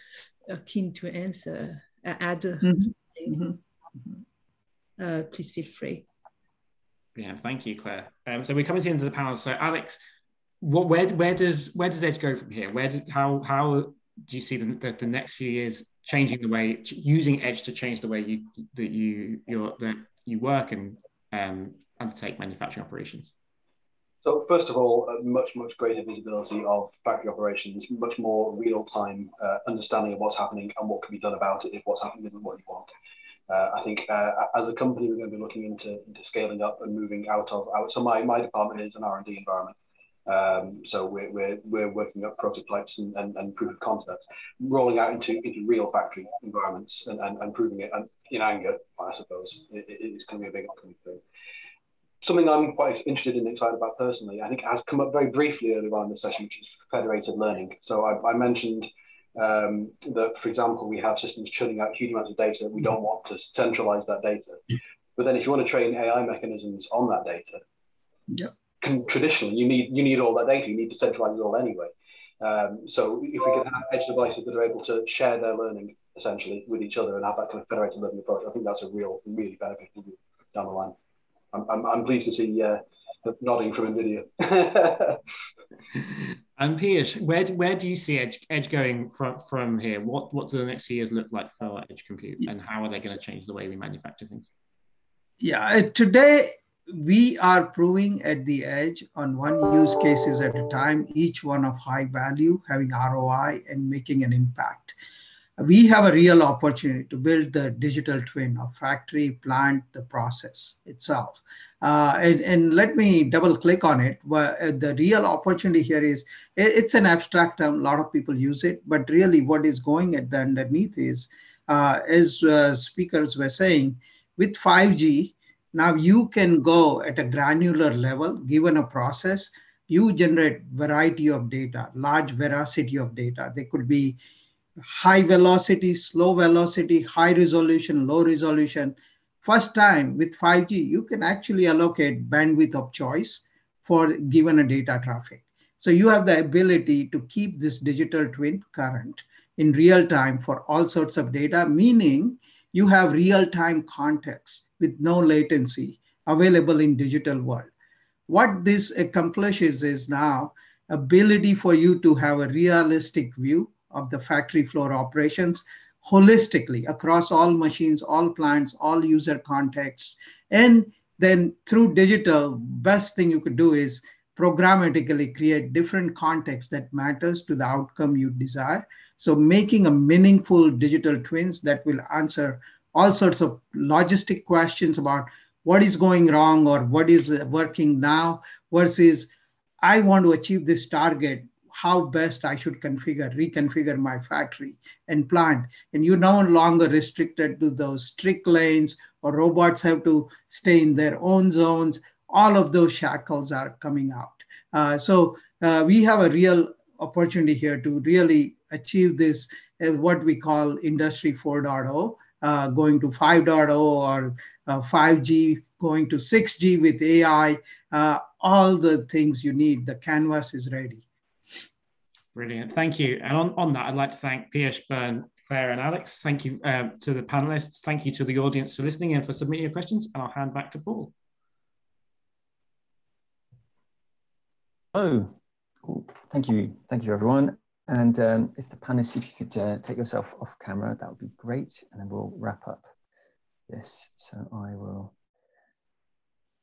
are keen to answer, uh, add mm -hmm. uh, please feel free. Yeah, thank you, Claire. Um, so we're coming to the end of the panel. So Alex, what where where does where does Edge go from here? Where did how how do you see the, the, the next few years changing the way using Edge to change the way you that you your that you work and um, undertake manufacturing operations? So first of all, much, much greater visibility of factory operations, much more real-time uh, understanding of what's happening and what can be done about it if what's happening isn't what you want. Uh, I think uh, as a company, we're going to be looking into, into scaling up and moving out of out. So my, my department is an R&D environment. Um, so we're, we're, we're working up prototypes and, and, and proof of concepts, rolling out into, into real factory environments and, and, and proving it and in anger, I suppose, it, it's going to be a big upcoming thing. Something I'm quite interested in and excited about personally, I think has come up very briefly earlier on in the session, which is federated learning. So I, I mentioned um, that, for example, we have systems churning out huge amounts of data. We don't want to centralize that data. But then if you want to train AI mechanisms on that data, yeah. Can, traditionally you need you need all that data. You need to centralize it all anyway. Um, so if we can have edge devices that are able to share their learning essentially with each other and have that kind of federated learning approach, I think that's a real, really beneficial down the line. I'm, I'm, I'm pleased to see uh, the nodding from NVIDIA. And Piyush, where where do you see Edge Edge going from from here? What what do the next few years look like for Edge Compute, and how are they going to change the way we manufacture things? Yeah, today we are proving at the edge on one use cases at a time, each one of high value, having ROI and making an impact. We have a real opportunity to build the digital twin of factory, plant, the process itself. Uh, and, and, let me double click on it. Uh, the real opportunity here is it's an abstract term. A lot of people use it, but really what is going at the underneath is, uh, as uh, speakers were saying, with 5G, now you can go at a granular level, given a process, you generate variety of data, large veracity of data. They could be high velocity, slow velocity, high resolution, low resolution, First time with 5G, you can actually allocate bandwidth of choice for given a data traffic. So you have the ability to keep this digital twin current in real time for all sorts of data, meaning you have real time context with no latency available in digital world. What this accomplishes is now ability for you to have a realistic view of the factory floor operations holistically across all machines, all plants, all user contexts. And then through digital, best thing you could do is programmatically create different contexts that matters to the outcome you desire. So making a meaningful digital twins that will answer all sorts of logistic questions about what is going wrong or what is working now versus I want to achieve this target how best I should configure, reconfigure my factory and plant. And you're no longer restricted to those strict lanes or robots have to stay in their own zones. All of those shackles are coming out. Uh, so uh, we have a real opportunity here to really achieve this, uh, what we call Industry 4.0, uh, going to 5.0 or 5G, uh, going to 6G with AI, uh, all the things you need. The canvas is ready. Brilliant. Thank you. And on, on that, I'd like to thank Piyush, Bernd, Claire, and Alex. Thank you um, to the panelists. Thank you to the audience for listening and for submitting your questions. And I'll hand back to Paul. Oh, thank you. Thank you, everyone. And um, if the panelists, if you could uh, take yourself off camera, that would be great. And then we'll wrap up this. So I will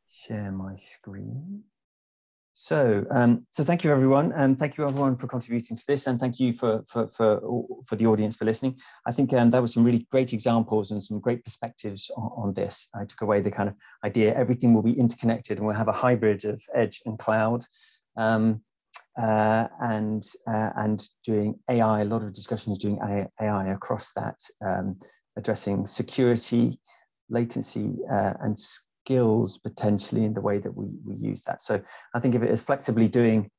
share my screen. So, um, so thank you everyone, and thank you everyone for contributing to this, and thank you for for for for the audience for listening. I think um, there were some really great examples and some great perspectives on, on, this. I took away the kind of idea everything will be interconnected, and we'll have a hybrid of edge and cloud. Um, uh, and uh, and doing AI. A lot of discussions doing AI across that, um, addressing security, latency, uh, and skills potentially in the way that we, we use that. So I think of it as flexibly doing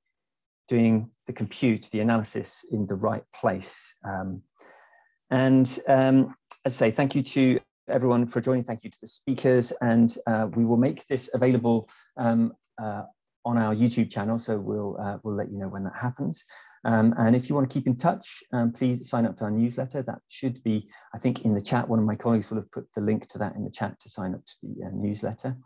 doing the compute, the analysis in the right place. Um, and um, as say, thank you to everyone for joining. Thank you to the speakers. And uh, we will make this available um, uh, on our YouTube channel. So we'll, uh, we'll let you know when that happens. Um, and if you want to keep in touch, um, please sign up to our newsletter. That should be, I think, in the chat. One of my colleagues will have put the link to that in the chat to sign up to the uh, newsletter.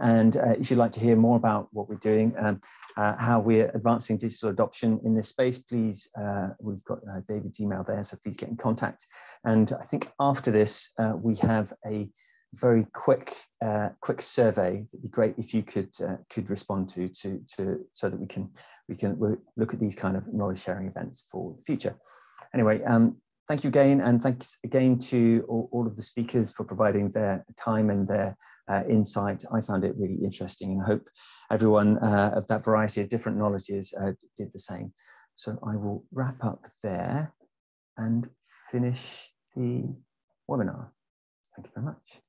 And uh, if you'd like to hear more about what we're doing, um, uh, how we're advancing digital adoption in this space, please, uh, we've got uh, David's email there, so please get in contact. And I think after this, uh, we have a very quick uh, quick survey. It'd be great if you could uh, could respond to, to to so that we can we can look at these kind of knowledge sharing events for the future. Anyway, um, thank you again, and thanks again to all, all, of the speakers for providing their time and their uh, insight. I found it really interesting, and I hope everyone uh, of that variety of different knowledges uh, did the same. So I will wrap up there and finish the webinar. Thank you very much.